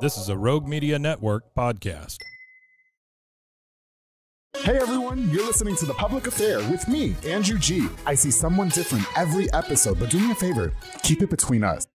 This is a Rogue Media Network podcast. Hey everyone, you're listening to The Public Affair with me, Andrew G. I see someone different every episode, but do me a favor, keep it between us.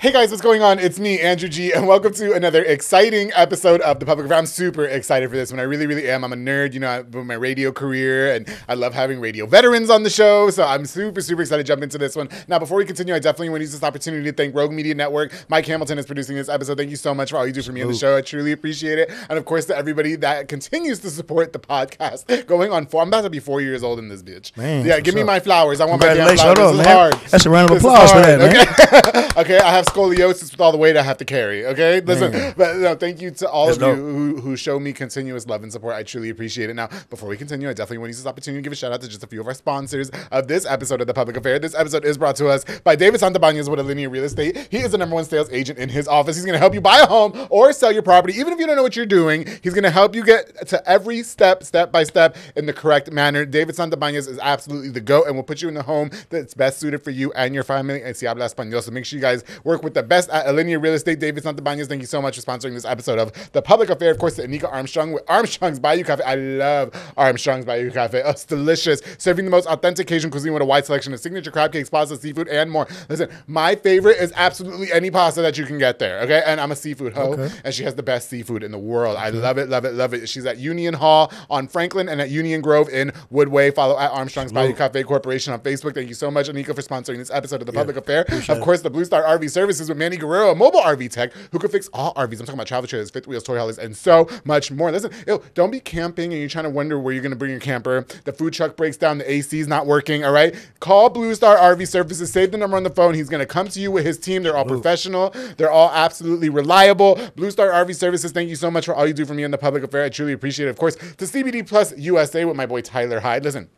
Hey guys, what's going on? It's me, Andrew G, and welcome to another exciting episode of The Public Affair. I'm super excited for this one. I really, really am. I'm a nerd, you know, with my radio career, and I love having radio veterans on the show, so I'm super, super excited to jump into this one. Now, before we continue, I definitely want to use this opportunity to thank Rogue Media Network. Mike Hamilton is producing this episode. Thank you so much for all you do for me on the show. I truly appreciate it. And of course, to everybody that continues to support the podcast, going on four, I'm about to be four years old in this bitch. Man, yeah, give me up? my flowers. I want my damn flowers. Hold on, this is man. hard. That's a round of applause for that, man. Okay? okay, I have scoliosis with all the weight I have to carry. Okay, listen, Man. but no, thank you to all That's of you who, who show me continuous love and support. I truly appreciate it. Now, before we continue, I definitely want to use this opportunity to give a shout out to just a few of our sponsors of this episode of the Public Affair. This episode is brought to us by David Santabañez with a linear real estate. He is the number one sales agent in his office. He's going to help you buy a home or sell your property, even if you don't know what you're doing. He's going to help you get to every step, step by step, in the correct manner. David Santabañez is absolutely the goat and will put you in the home that's best suited for you and your family. And si habla español, so make sure you guys work with the best at linear real estate. David Santabañez, thank you so much for sponsoring this episode of the Public Affair. Of course, to Anika Armstrong with Armstrong's Bayou Cafe. I love Armstrong's Bayou Cafe. Oh, it's delicious. Serving the most authentic Asian cuisine with a wide selection of signature crab cakes, pasta, seafood, and more. Listen, my favorite is absolutely any pasta that you can get there. Okay, and I'm a seafood hoe, Okay. and she has the best seafood in the world. I love it, love it, love it. She's at Union Hall on Franklin and at Union Grove in Woodway. Follow at Armstrong's Bayou Cafe Corporation on Facebook. Thank you so much, Anika, for sponsoring this episode of the Public Affair. Of course, the Blue Star RV Services with Manny Guerrero, a mobile RV tech who can fix all RVs. I'm talking about travel trailers, fifth wheels, toy haulers, and so much more. Listen, yo, don't be camping and you're trying to wonder where you're going to bring your camper. The food truck breaks down, the AC is not working. All right, call Blue Star RV Services. Save the number on the phone. He's going to come to you with his team. They're all professional. They're all absolutely reliable. Blue Star RV Services. Thank you so much for all you do for me in the public affair. I truly appreciate it. Of course, to CBD Plus USA with my boy Tyler Hyde. Listen.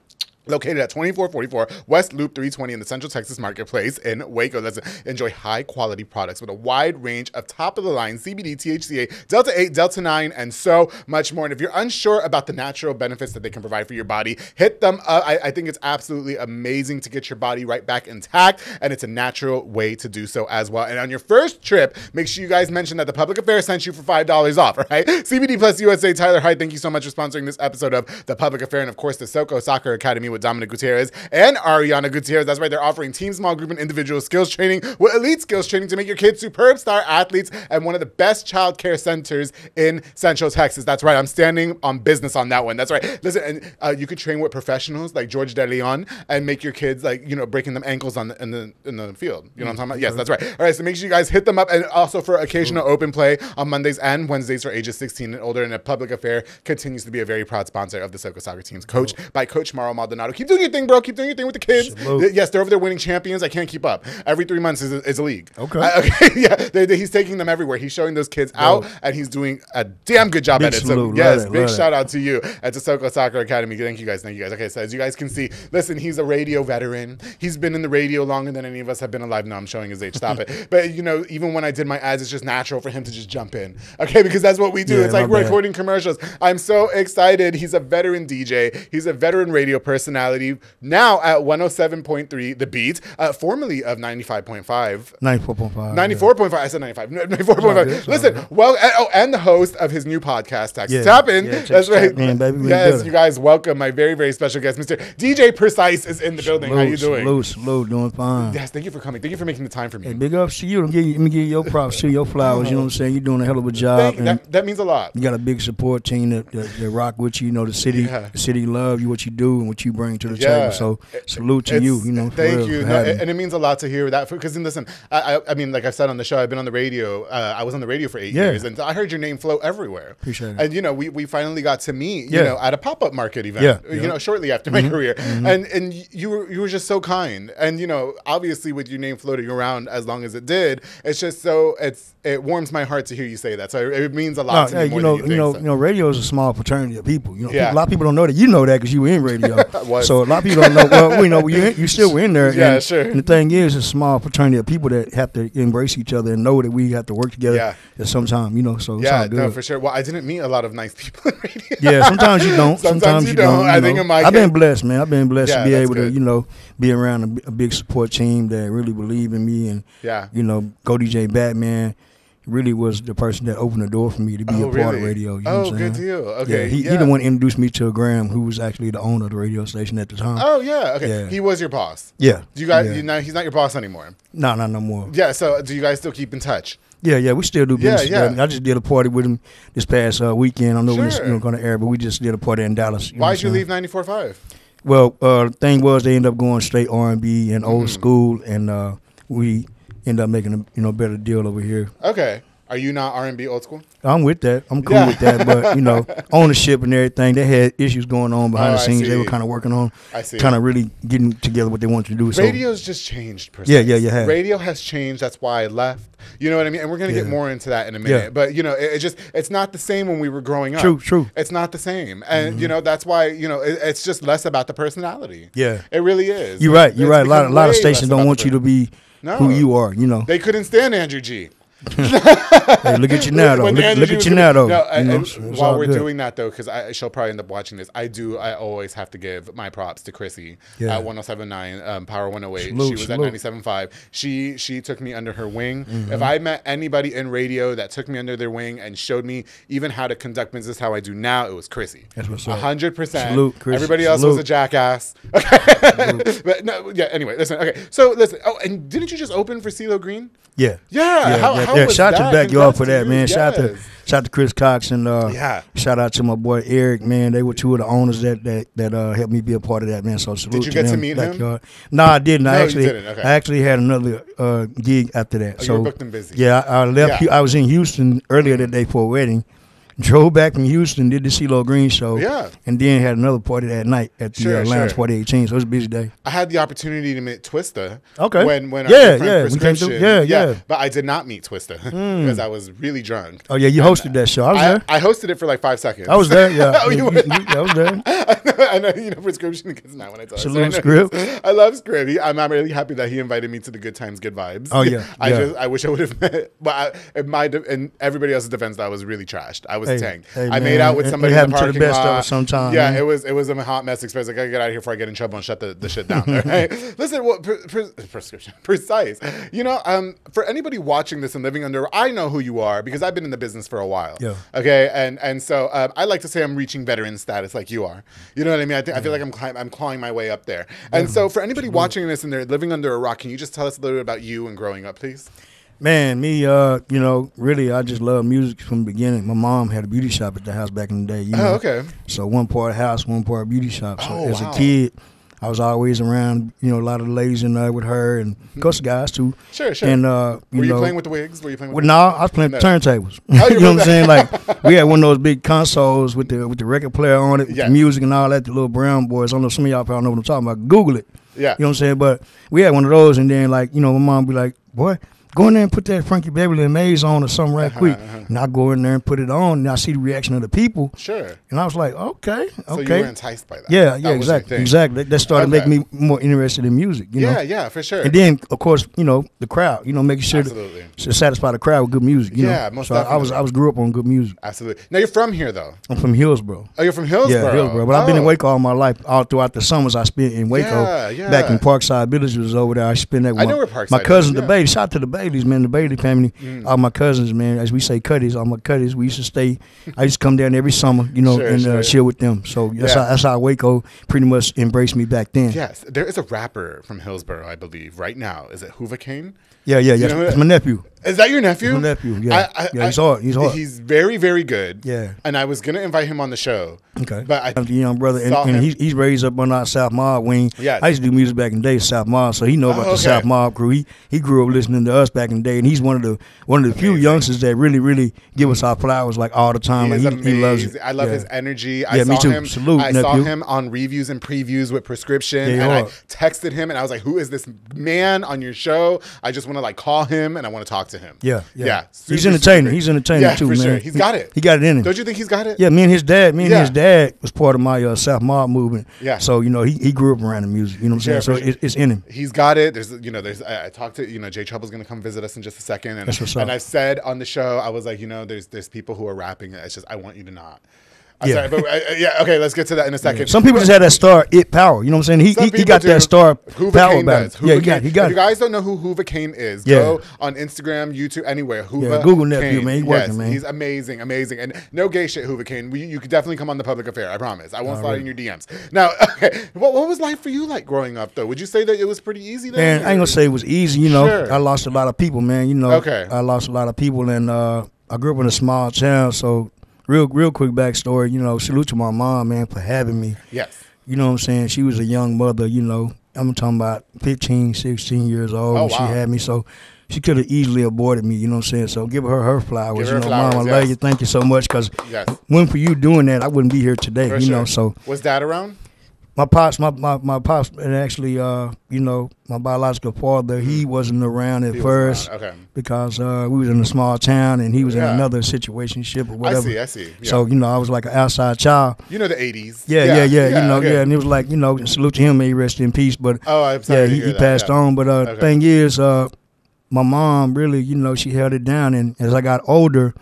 Located at 2444 West Loop 320 in the Central Texas Marketplace in Waco. Let's enjoy high quality products with a wide range of top of the line CBD, THCA, Delta 8, Delta 9, and so much more. And if you're unsure about the natural benefits that they can provide for your body, hit them up. I, I think it's absolutely amazing to get your body right back intact, and it's a natural way to do so as well. And on your first trip, make sure you guys mention that the public affairs sent you for $5 off, right? CBD Plus USA, Tyler Hyde, thank you so much for sponsoring this episode of The Public Affair. And of course, the Soko Soccer Academy with Dominic Gutierrez and Ariana Gutierrez. That's right, they're offering team, small group, and individual skills training with elite skills training to make your kids superb star athletes and one of the best child care centers in Central Texas. That's right, I'm standing on business on that one. That's right. Listen, and uh, you could train with professionals like George De Leon and make your kids like, you know, breaking them ankles on the, in the in the field. You know what I'm talking about? Yes, that's right. All right, so make sure you guys hit them up and also for occasional open play on Mondays and Wednesdays for ages 16 and older. And a public affair continues to be a very proud sponsor of the Soko Soccer teams, coached by Coach Mauro Maldonado. Keep doing your thing, bro. Keep doing your thing with the kids. Salute. Yes, they're over there winning champions. I can't keep up. Every three months is a, is a league. Okay. Uh, okay. Yeah, they, they- he's taking them everywhere. He's showing those kids out, and he's doing a damn good job Big at it. So salute. Yes, that, big shout out to you at the Soko Soccer Academy. Thank you guys. Thank you guys. Okay, so as you guys can see, listen, he's a radio veteran. He's been in the radio longer than any of us have been alive. No, I'm showing his age. Stop it. But you know, even when I did my ads, it's just natural for him to just jump in. Okay, because that's what we do. Yeah, it's like recording commercials. I'm so excited. He's a veteran DJ. He's a veteran radio personality. Now at 107.3 The Beat, uh, formerly of 95.5. 94.5. 94.5. I said 95. It's 94.5. good, Listen, well, and, oh, and the host of his new podcast, Texas Yeah, yeah, That's right. Tappin', baby. Yes, you guys welcome my very, very special guest, Mr. DJ Precyse is in the building. How you doing? Salute, salute, doing fine. Yes, thank you for coming. Thank you for making the time for me. Hey, big ups to you. Let me give you, give you your props to your flowers. You know what I'm saying? You're doing a hell of a job. That, that means a lot. you got a big support team that, that, that rock with you. You know, the city Yeah. the city love you, what you do, and what you bring to the Yeah. table. So salute to It's- you. You know, thank you, No, and it means a lot to hear that. Because listen, I, I, I mean, like I've said on the show, I've been on the radio. Uh, I was on the radio for eight Yeah. years, and I heard your name float everywhere. Appreciate it. And you know, we, we finally got to meet, you Yeah. know, at a pop up market event. Yeah. You know, shortly after my career, and and you were you were just so kind, and you know, obviously with your name floating around as long as it did, it's just so it's it warms my heart to hear you say that. So it means a lot No, to hey, me you know, you, you, know, think. you know, radio is a small fraternity of people. You know, Yeah. people, a lot of people don't know that. You know that because you were in radio. was. so a lot of people don't know. Well, you know, you you still were in there. Yeah, and, sure. And the thing is, it's a small fraternity of people that have to embrace each other and know that we have to work together Yeah. at some time. You know, so it's yeah, no, for sure. Well, I didn't meet a lot of nice people in radio. Yeah, sometimes you don't. Sometimes Sometimes, you you don't. don't. I you think know. in my I've been blessed, man. I've been blessed Yeah, to be able good. to, you know, be around a big support team that really believe in me and, Yeah. you know, Go DJ Batman really was the person that opened the door for me to be Oh, a part of radio. You know Oh, what good deal. Okay, Yeah, he, yeah. he the one introduced me to Graham, who was actually the owner of the radio station at the time. Oh yeah. Okay. Yeah. He was your boss. yeah. Do you guys? Yeah. You know, he's not your boss anymore. No, no, no more. Yeah. So do you guys still keep in touch? Yeah, yeah, we still do Yeah, business. yeah. together. I just did a party with him this past uh, weekend. I know when it's Sure. you know, going to air, but we just did a party in Dallas. know Why'd you leave saying? 94.5? Well, uh, the thing was they ended up going straight R and B and old school, and uh, we ended up making a you know better deal over here. Okay. Are you not R&B old school? I'm with that. I'm cool Yeah. with that. But you know, ownership and everything, they had issues going on behind Oh, the scenes. They were kind of working on, I see. kind of really getting together what they wanted to do. So Radio's just changed. Per Yeah, yeah, you. Radio has changed. That's why I left. You know what I mean? And we're gonna get more into that in a minute. Yeah. But you know, it, it just it's not the same when we were growing up. True, true. It's not the same, and mm-hmm. you know that's why you know it, it's just less about the personality. Yeah. it really is. you're right. You're It's right. A lot, a lot of stations don't want you to be No. who you are. You know. They couldn't stand Andrew G. hey, look at you now, though. Look, look at you now, though. No, You and- know, and it's- it's while we're good. doing that though, because she'll probably end up watching this. I do. I always have to give my props to Chrissy Yeah. at 107.9 um, Power 108. Salute, she was salute. at 97.5. She she took me under her wing. Mm-hmm. If I met anybody in radio that took me under their wing and showed me even how to conduct business how I do now, it was Chrissy. That's what's A up. hundred percent. Salute, Chrissy. Everybody else was a jackass. Okay. but no, yeah. Anyway, listen. Okay. So listen. Oh, and didn't you just open for CeeLo Green? Yeah. Yeah, how- how was Shout out to the backyard for that, man. you. Shout out to shout out to Chris Cox and uh, Yeah. shout out to my boy Eric, man. They were two of the owners that that that uh, helped me be a part of that, man. So salute you to get to them, meet him? No, I didn't. No, I actually didn't. Okay. I actually had another uh, gig after that. Oh, you so were booked and busy. Yeah, I, I left. Yeah. I was in Houston earlier that day for a wedding. Drove back from Houston, did the CeeLo Green show, Yeah. and then had another party that night at the Sure, uh, Lounge sure. Party 18. So it was a busy day. I had the opportunity to meet Twista. Okay. When when Yeah, our good friend yeah, prescription. through- yeah, yeah. But I did not meet Twista because I was really drunk. Oh yeah, you hosted that show. I was I, there. I hosted it for like five seconds. I was there. Yeah, oh, you were. I was there. I know you know prescription gets mad when I her. Salute I know- Script. I love Script. He, I'm, I'm really happy that he invited me to the Good Times, Good Vibes. Oh, yeah, I yeah. just I wish I would have met. But I, in my in everybody else's defense, I was really trashed. I was Hey, tanked. hey, I made out with somebody it in the happened to parking the best of lot. us sometime, Yeah, man. it was it was a hot mess. Expensive. I gotta get out of here before I get in trouble and shut the, the shit down. Right? Listen, what pre- pre- prescription Precyse? You know, um, for anybody watching this and living under, I know who you are because I've been in the business for a while. Yeah. Okay, and and so um, I like to say I'm reaching veteran status like you are. You know what I mean? I think I feel like I'm climb, I'm clawing my way up there. And so for anybody watching this and they're living under a rock, can you just tell us a little bit about you and growing up, please? Man, me, uh, you know, really, I just love music from the beginning. My mom had a beauty shop at the house back in the day. You know? Oh, okay. So one part house, one part beauty shop. So Oh, as wow. a kid, I was always around, you know, a lot of the ladies in there with her, and of course the guys too. Sure, sure. And uh, you Were you know, playing with the wigs? Were you playing with? Well, no, I was playing No. turntables. Oh, you you know what I'm saying? Like we had one of those big consoles with the with the record player on it, with Yeah. the music and all that. The little brown boys. I don't know some of y'all probably know what I'm talking about. Google it. Yeah. You know what I'm saying? But we had one of those, and then like you know, my mom be like, "Boy, go in there and put that Frankie Beverly and Maze on or something right quick." And I go in there and put it on, and I see the reaction of the people, Sure. and I was like, "Okay, okay. So you were enticed by that. yeah, yeah, exactly, exactly. That started Okay. making me more interested in music. You know. Yeah, yeah, for sure. And then, of course, you know the crowd. You know, making sure Absolutely. to, satisfy the crowd with good music. You Yeah, know? most so I- I was. I was grew up on good music. Absolutely. Now you're from here though. I'm from Hillsboro. Oh, you're from Hillsboro. Yeah, Hillsboro. But I've been in Oh. Waco all my life. All throughout the summers I spent in Waco. Yeah, yeah. Back in Parkside Village was over there. I spent that with I my, know where Parkside my is, cousin, the yeah. Mm. Bailey. Shout out to the Baileys, man. The Bailey family. All my cousins, man. As we say, Cuddies. All my Cuddies. We used to stay. I used to come down every summer, you know, Sure, and sure. Uh, chill with them. So that's Yeah. how that's how Waco pretty much embraced me back then. Yes, there is a rapper from Hillsboro, I believe, right now. Is it Hoover Kane? yeah, yeah. yeah. know who my nephew. Is that your nephew? my nephew, yeah. Yeah, he's hard, he's hard. He's very, very good. Yeah. And I was gonna invite him on the show. Okay. But I I'm the young brother, and, and he's, he's raised up on our South Mob wing. Yeah. I used to do music back in the day, South Mob, so he know about Oh, the okay. South Mob crew. He he grew up listening to us back in the day, and he's one of the one of the few youngsters that really really give us our flowers like all the time. He Like, he, he loves it. I love Yeah. his energy. I Yeah, saw me too. him. Salute, I saw him on reviews and previews with prescription, Yeah, and I texted him, and I was like, "Who is this man on your show? I just want to like call him, and I want to talk to him." Yeah, yeah. yeah. He's Super, entertaining. super- He's entertaining yeah, too, for man. sure. He's He- got it. He got it in him. Don't you think he's got it? Yeah, me and his dad, me and Yeah. his dad was part of my uh, South Mob movement. Yeah. So you know he, he grew up around the music. You know what I'm Sure, saying? So sure. it, it's in him. He's got it. There's, you know, there's. I, I talked to, you know, Jay Trouble's gonna come visit us in just a second, and That's what's and up. I said on the show, I was like, you know, there's there's people who are rapping. It's just I want you to not. I'm Yeah. sorry, but uh, uh, yeah, okay, let's get to that in a second. Some people just had that star it power. You know what I'm saying? He he, he got do. that star Hoover power Kane does. Yeah, he got he got If you guys don't know who Hoover Kane is, Yeah. go on Instagram, YouTube, anywhere. Hoover Yeah, Google nephew, Kane. man. He yes, man. He's amazing, amazing, and no gay shit. Hoover Kane. We, you could definitely come on the public affair. I promise. I won't slide in your DMs. Now, okay, what, what was life for you like growing up though? Would you say that it was pretty easy? Then, Man, I ain't gonna say it was easy. You know, Sure. I lost a lot of people, man. You know, Okay. I lost a lot of people, and uh, I grew up in a small town. So, real, real quick backstory. You know, salute to my mom, man, for having me. Yes. You know what I'm saying? She was a young mother, you know. I'm talking about 15, 16 years old Oh, when she wow. had me. So she could have easily aborted me, you know what I'm saying? So give her her flowers. Her you know, flowers, mom, I yes. love you. Thank you so much. Because Yes. when for you doing that, I wouldn't be here today, For you sure. know. So was dad around? My pops, my, my, my pops, and actually, uh, you know, my biological father, he wasn't around at Mm-hmm. He was first around, Okay. because uh, we was in a small town and he was Yeah. in another situation ship or I see. I see. Yeah. So, you know, I was like an outside child. you know the '80s. Yeah, yeah, yeah. you know, okay. yeah, and it was like, you know, salute to him, may he rest in peace. But Oh, I'm sorry yeah, to he, hear he that, passed yeah. on. But uh, Okay. thing is, uh, my mom really, you know, she held it down. And as I got older,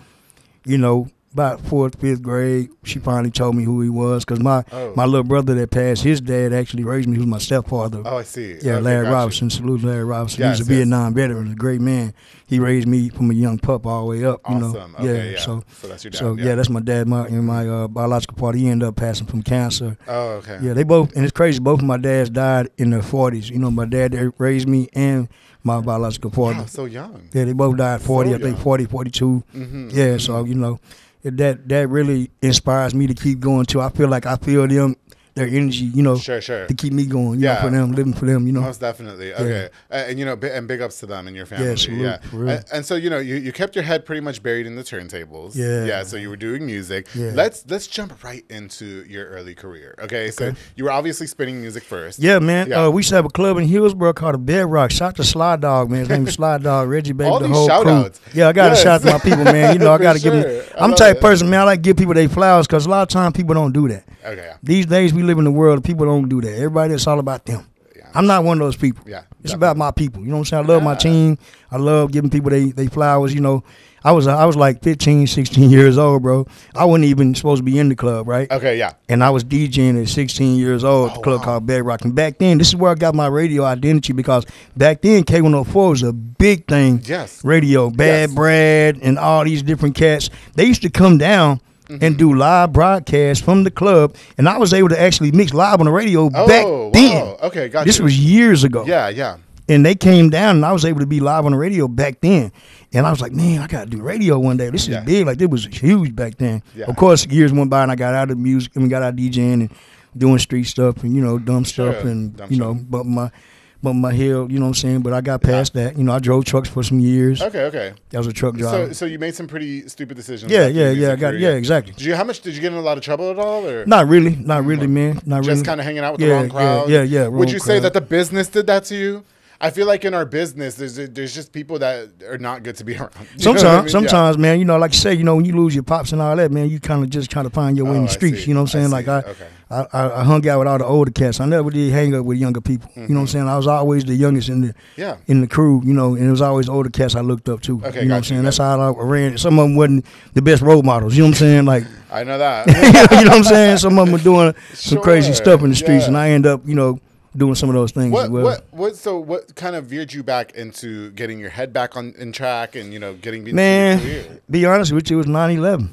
you know, about fourth, fifth grade, she finally told me who he was. Because my Oh. my little brother that passed, his dad actually raised me. He was my stepfather. Oh, I see. Yeah, Okay, Larry. Robinson. Salute Larry Robinson. Yes, he was a yes. Vietnam veteran, a great man. He raised me from a young pup all the way up. You know, Awesome. Okay, yeah. So, So that's your dad, So yeah. yeah. that's my dad. My and my uh, biological father. He ended up passing from cancer. Oh, okay. Yeah, they both, and it's crazy. Both of my dads died in their forties. You know, my dad raised me and my biological father. Wow, so young. Yeah, they both died 40, So I think young. 40, 42. Mhm, Yeah, so, you know, that that really inspires me to keep going too. I feel like I feel them, their energy, you know, Sure, sure. to keep me going, you Yeah. know, for them, living for them, you know. Most definitely. Okay. Uh, and you know, and big ups to them and your family. Yeah, for real. And, and so you know, you, you kept your head pretty much buried in the turntables. Yeah. Yeah. So you were doing music. Yeah. Let's let's jump right into your early career. Okay. So you were obviously spinning music first. Yeah, man. Yeah. Uh, we used to have a club in Hillsboro called the Bedrock. Shout to Sly Dog, man. His name is Sly Dog, Reggie Baby, All the whole shout crew. outs. Yeah, I got to Yes. shout to my people, man. You know, I got to give them. I'm the type it. person, man. I like to give people their flowers because a lot of times people don't do that. Okay. These days we live in the world, people don't do that. Everybody, it's all about them. Yeah. I'm not one of those people. Yeah, It's definitely. about my people. You know what I'm saying? I love my team. I love giving people they, they flowers. You know, I was I was like 15, 16 years old, bro. I wasn't even supposed to be in the club, right? Okay. Yeah. And I was DJing at 16 years old at the Oh, club wow. called Bedrock. And back then, this is where I got my radio identity because back then, K104 was a big thing. Yes. Radio, Bad Yes. Brad, and all these different cats. They used to come down Mm-hmm. and do live broadcasts from the club. And I was able to actually mix live on the radio Oh, back wow. then. Okay. Got This you. was years ago Yeah. Yeah. and they came down and I was able to be live on the radio back then. And I was like, man, I gotta do radio one day. This is Yeah. big. Like it was huge back then. Yeah. Of course, years went by and I got out of music and got out of DJing and doing street stuff and you know dumb stuff Sure, and dumb you know but my but my hill, you know what I'm saying. But I got past that. You know, I drove trucks for some years. Okay. Okay. I was a truck driver. So, so you made some pretty stupid decisions. yeah, yeah, yeah. I got career. yeah, exactly. Did you how much did you get in a lot of trouble at all, or Not really, not really, man. Not just really. kind of hanging out with Yeah, the wrong crowd? yeah, yeah, Would wrong you say that the business did that to you? I feel like in our business, there's there's just people that are not good to be around. You Sometimes, I mean? Yeah. sometimes, man, you know, like you say, you know, when you lose your pops and all that, man, you kind of just try to find your way in Oh, the streets. You know what I'm I saying? Like. I, Okay. I, I, I hung out with all the older cats. I never did hang up with younger people. You know what I'm saying? I was always the youngest in the Mm-hmm. Yeah. in the crew. You know, and it was always older cats I looked up to. Okay, you know what I'm saying? That's how I ran. Some of them wasn't the best role models. You know what I'm saying? Like, I know that. you know what I'm saying? Some of them were doing some crazy stuff in the streets, yeah. and I end up, you know, doing some of those things what as well. what what? So what kind of veered you back into getting your head back on in track and you know getting Man, be honest with you, it was 9/11.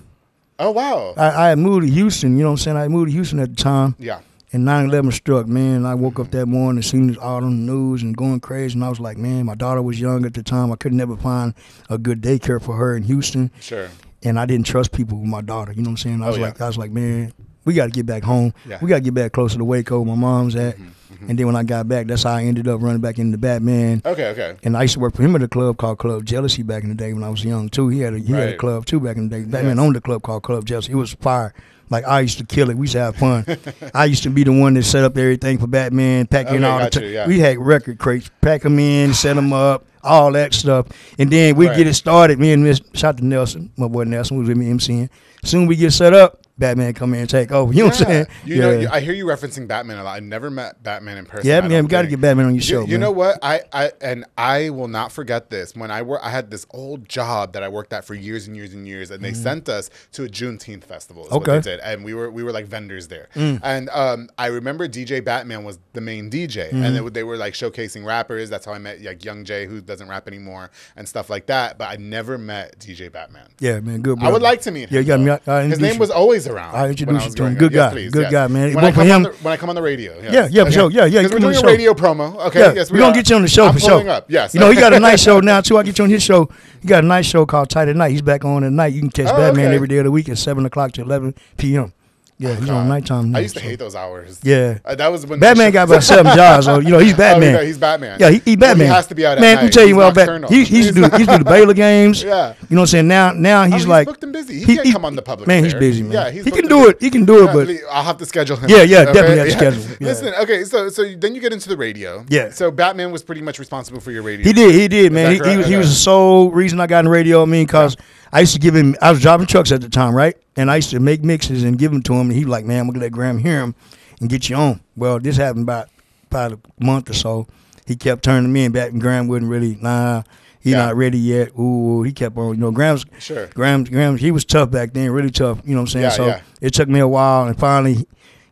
Oh wow. I, I had moved to Houston. You know what I'm saying? I moved to Houston at the time. yeah. And 9/11 struck, man. I woke up that morning and seen all the news and going crazy. And I was like, man, my daughter was young at the time. I could never find a good daycare for her in Houston, Sure. and I didn't trust people with my daughter. You know what I'm saying? I Oh, was yeah. like, I was like, man, we got to get back home. Yeah. We got to get back closer to Waco, where my mom's at. Mm-hmm, Mm-hmm. And then when I got back, that's how I ended up running back into Batman. Okay. Okay. And I used to work for him at a club called Club Jealousy back in the day when I was young too. He had a he had a club too back in the day. Batman Yes. owned a club called Club Jealousy. It was fire. Like I used to kill it. We used to have fun. I used to be the one that set up everything for Batman, pack in Okay, all the. T- you, yeah. We had record crates, pack them in, set them up, all that stuff, and then we Right. get it started. Me and Miss shout to Nelson, my boy Nelson was with me MCing. Soon we get set up. Batman come in and take over. You know what I'm saying? You know, I hear you referencing Batman a lot. I never met Batman in person. yeah, man, we got to get Batman on your You, show. you man. know what? I, I and I will not forget this. When I work, I had this old job that I worked at for years and years and years, and they sent us to a Juneteenth festival. Is Mm-hmm. Okay. Mm. they did, and we were we were like vendors there. And um, I remember DJ Batman was the main DJ, Mm-hmm. and they, they were like showcasing rappers. That's how I met like Young Jay, who doesn't rap anymore, and stuff like that. But I never met DJ Batman. Yeah, man, good. I would like to meet him. Yeah, you got me. I- I His name was always around. I introduce you to him. Good Yes, guy. please, Good yes. guy, man. When I, come on him. the, when I come on the radio. Yes. Yeah, yeah, for sure. Yeah, yeah, we're doing a radio promo. Okay. Yeah, yes, we're gonna get you on the show I'm for sure. Up. Yes. You know, he got a nice show now too. I get you on his show. He got a nice show called Tight at Night. He's back on at night. You can catch Oh, Batman okay. every day of the week at seven o'clock to eleven p.m. Yeah, he's on nighttime. Now, I used to so. hate those hours. Yeah. Uh, that was when Batman got about seven jobs. So you know he's Batman. Oh, he's Batman. Yeah, he, he Well, Batman. He has to be out at Man, night. let me tell you He's well nocturnal. He, he used to do he used to do the Baylor games. Yeah. You know what I'm saying? Now now he's Oh, he's like booked and busy. He can't come on the public Man, he's busy, man. Yeah, he's he can do it. He can do it, but I'll have to schedule him. Yeah, yeah, definitely have to schedule. Listen, okay, so so then you get into the radio. Yeah. So Batman was pretty much responsible for your radio. He did. He did, man. He, he, was, was the sole reason I got in radio. I mean, cause I used to give him. I was driving trucks at the time, right? And I used to make mixes and give them to him. And he was like, "Man, I'm gonna let Graham hear him and get you on." Well, this happened about about a month or so. He kept turning me in back, and Graham wouldn't really. Nah, he Yeah. not ready yet. Ooh, he kept on. You know, Graham's Sure. Graham. Graham. He was tough back then, really tough. You know what I'm saying? Yeah, so yeah. it took me a while, and finally.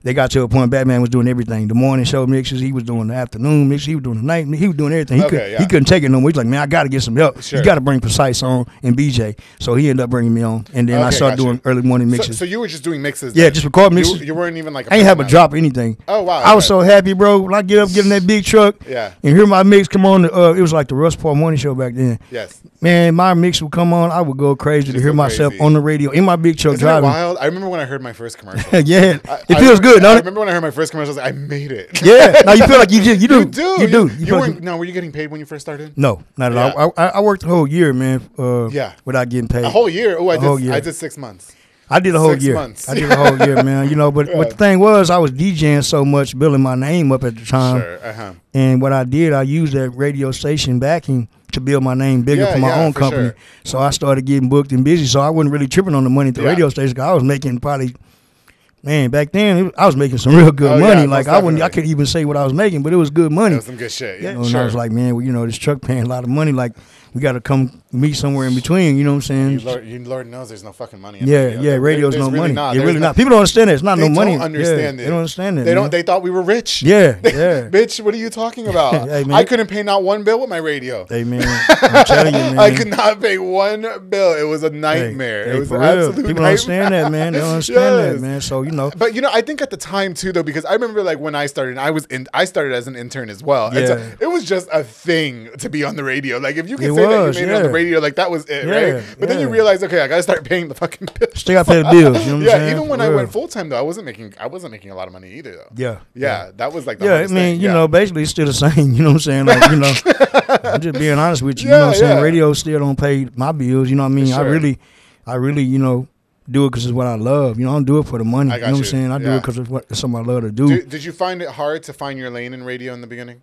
They got to a point. Batman was doing everything. The morning show mixes, he was doing the afternoon mixes, he was doing the night. Mixes, he was doing everything. He, Okay, could, yeah. he couldn't take it no more. He's like, man, I got to get some help. Sure. You got to bring Precyse on and BJ. So he ended up bringing me on, and then I started doing early morning mixes. so you were just doing mixes. Yeah, then? just record mixes. You, weren't even like. I ain't have a drop or anything. Oh wow. I was so happy, bro. When I get up, get in that big truck, Yeah. and hear my mix come on. Uh, it was like the Russ Parr Morning Show back then. Yes. Man, my mix would come on. I would go crazy to hear myself crazy. on the radio in my big truck Isn't it driving. wild? I remember when I heard my first commercial. yeah, I- it I feels remember- good, I don't it? remember when I heard my first commercial. I was like, I made it. Yeah. Now you feel like you just you do You do. you do. You, like weren't. No, were you getting paid when you first started? No, not at Yeah. all. I, I, I worked the whole year, man. Uh, Yeah. without getting paid. A whole year. Oh, I A did. year. I did six months. I did a whole Six year. months. I did a whole year, man. You know, but but the thing was, I was DJing so much, building my name up at the time. Sure. Uh huh. And what I did, I used that radio station backing to build my name bigger Yeah, for my yeah, own for company. sure. So I started getting booked and busy. So I wasn't really tripping on the money at the Yeah. radio station. I was making probably, man, back then it I was making some real good Oh, money. most like I wouldn't, I definitely. couldn't even say what I was making, but it was good money. That was some good shit. You Yeah. know, and. I was like, man, well, you know, this truck paying a lot of money. Like we got to come meet somewhere in between. You know what I'm You saying? Lord, you Lord knows there's no fucking money. In Yeah, radio. yeah, There- radio's no really money. Not. It There's really not. People don't understand that. It's not They no money. don't understand yeah, it. They don't understand it. They don't. man. They thought we were rich. yeah, yeah. Bitch, what are you talking about? Hey. I couldn't pay not one bill with my radio. Hey man, I'm telling you, man. I could not pay one bill. It was a nightmare. Hey, it was an absolute People nightmare. don't understand that, man. They don't understand Yes. that, man. So you know, But you know, I think at the time too, though, because I remember like when I started, I was in. I started as an intern as well. So Yeah. it was just a thing to be on the radio. Like if you could It say was, that you made it on the radio, like that was it, Yeah, right? But then you realize, okay, I gotta start paying the fucking bills. Still gotta pay the bills. You know what yeah, saying? even when I went full time though, I wasn't making. I wasn't making a lot of money either though. Yeah. Yeah, that was like the Yeah, I mean, thing. you Yeah. know, basically it's still the same. You know what I'm saying? Like, you know, I'm just being honest with you. you know what I'm saying? yeah. Radio still don't pay my bills. You know what I mean? I really, I really, you know, do it because it's what I love. You know, I don't do it for the money. you know what I'm saying? I do it because it's what it's something I love to do. Did, did you find it hard to find your lane in radio in the beginning?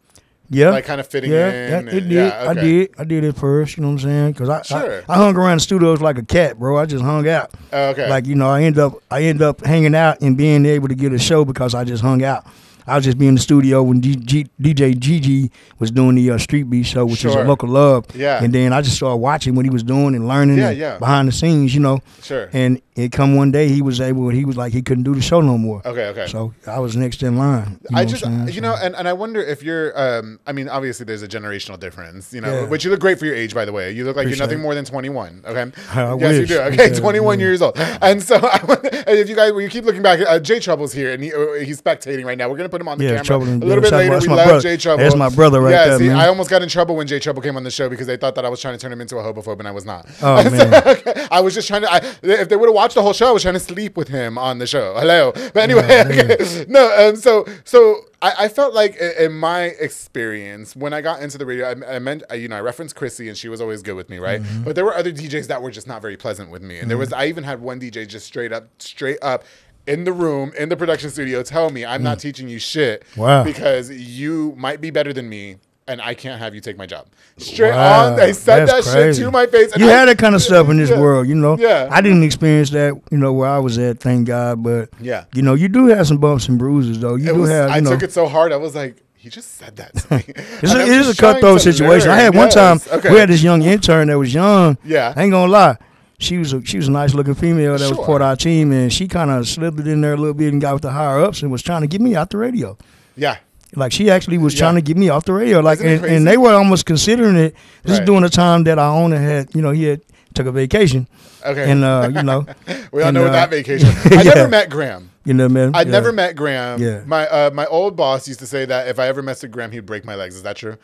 Yeah. Like kind of fitting yeah, in. yeah, and- it did. yeah, I did. I did it first. You know what I'm saying? Because I, Sure. I, I hung around the studios like a cat, bro. I just hung out. Oh, okay. Like you know, I end up I end up hanging out and being able to get a show because I just hung out. I was just being in the studio when G- G- DJ Gigi was doing the uh, Street Beat show, which is Sure. a local love. Yeah. And then I just started watching what he was doing and learning Yeah, and yeah. behind the scenes, you know. Sure. And it come one day he was able. He was like he couldn't do the show no more. Okay, okay. So I was next in line. I just, what I'm saying? you know, and, and I wonder if you're, um, I mean, obviously there's a generational difference, you know, Yeah. but you look great for your age, by the way. You look like Appreciate you're nothing more than 21. Okay. I yes, you do. Okay. Yeah, 21 yeah. years old. And so I, wonder- if you guys, when you keep looking back, uh, Jay Trouble's here and he, uh, he's spectating right now. We're going to put him on the Yeah, camera Trouble a little bit later. my- We love brother. Jay Trouble. That's my brother right yeah, there, see, man. I almost got in trouble when Jay Trouble came on the show because they thought that I was trying to turn him into a homophobe and I was not. Oh, man. I was just trying to. I, if they would have watched the whole show, I was trying to sleep with him on the show. Hello, but anyway, okay. no. Um, so so I, I felt like in my experience when I got into the radio, I, I meant I, you know I referenced Chrissy and she was always good with me, right? Mm-hmm. But there were other DJs that were just not very pleasant with me, and there was I even had one DJ just straight up straight up. In the room, in the production studio, tell me I'm not teaching you shit Mm. Wow. because you might be better than me, and I can't have you take my job. Straight Wow, on, they said that crazy. shit to my face. You I- had that kind of stuff in this Yeah. world, you know. Yeah. I didn't experience that, you know, where I was at. Thank God, but Yeah. you know, you do have some bumps and bruises, though. You It do was, have, you I know. took it so hard. I was like, he just said that to me. It's a, it is a cutthroat situation. I learn. had one time Okay. we had this young intern that was young. Yeah. I ain't gonna lie. She was a she was a nice looking female that Sure. was part of our team, and she kind of slipped it in there a little bit and got with the higher ups and was trying to get me out the radio. yeah. Like she actually was Yeah. trying to get me off the radio. Like and, and they were almost considering it. This is during the time that our owner had, you know, he had took a vacation, Okay. and uh, you know, we all and, know uh, that vacation. I yeah. never met Graham. you know, man. I yeah. never met Graham. Yeah. My uh, my old boss used to say that if I ever messed with Graham, he'd break my legs. Is that true?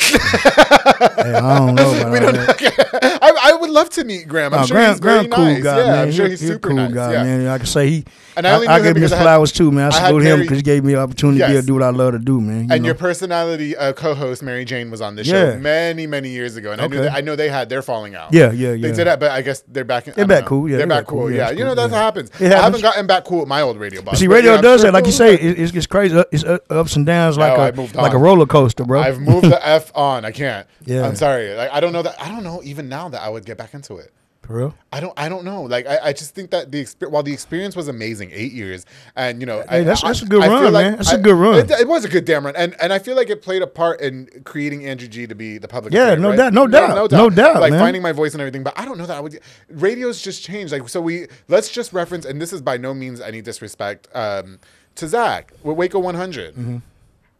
Hey, I don't know about We don't. that. I, I would love to meet Graham. I'm No, sure Graham, he's Graham, cool nice. guy, yeah, man. I'm sure He- he's a super cool nice. guy, yeah. man. I can say he. And I I, I, knew him give because Mr. I had- Flowers too, man. I I salute him because he gave me the opportunity to be Yes. able to do what I love to do, man. You And know? your personality uh, co-host Mary Jane was on this Yeah. show many, many years ago, and I knew that, I know they had their falling out. Yeah, yeah, yeah. They did that, but I guess they're back. In, They're back know. cool, yeah, they're they're back cool. cool, yeah, Yeah, it's you know that's yeah. what happens. It I haven't gotten back cool with my old radio boss. See, radio does that, like you say, it, it's, it's crazy. It's uh, ups and downs, like No, a like a roller coaster, bro. I've moved the f on. I can't. Yeah. I'm sorry. I don't know that. I don't know even now that I would get back into it. For real. I don't. I don't know. Like I, I just think that the experience. While the experience was amazing, eight years, and you know, I, Hey, that's- I- that's a good I run, like man. That's a good run. It, it was a good damn run, and and I feel like it played a part in creating Andrew G to be the public. Yeah, affair, no right? doubt, no doubt, no doubt, Like man. finding my voice and everything, but I don't know that I would. Radio's just changed. Like so, we let's just reference, and this is by no means any disrespect um, to Zach with Waco 100. Mm-hmm.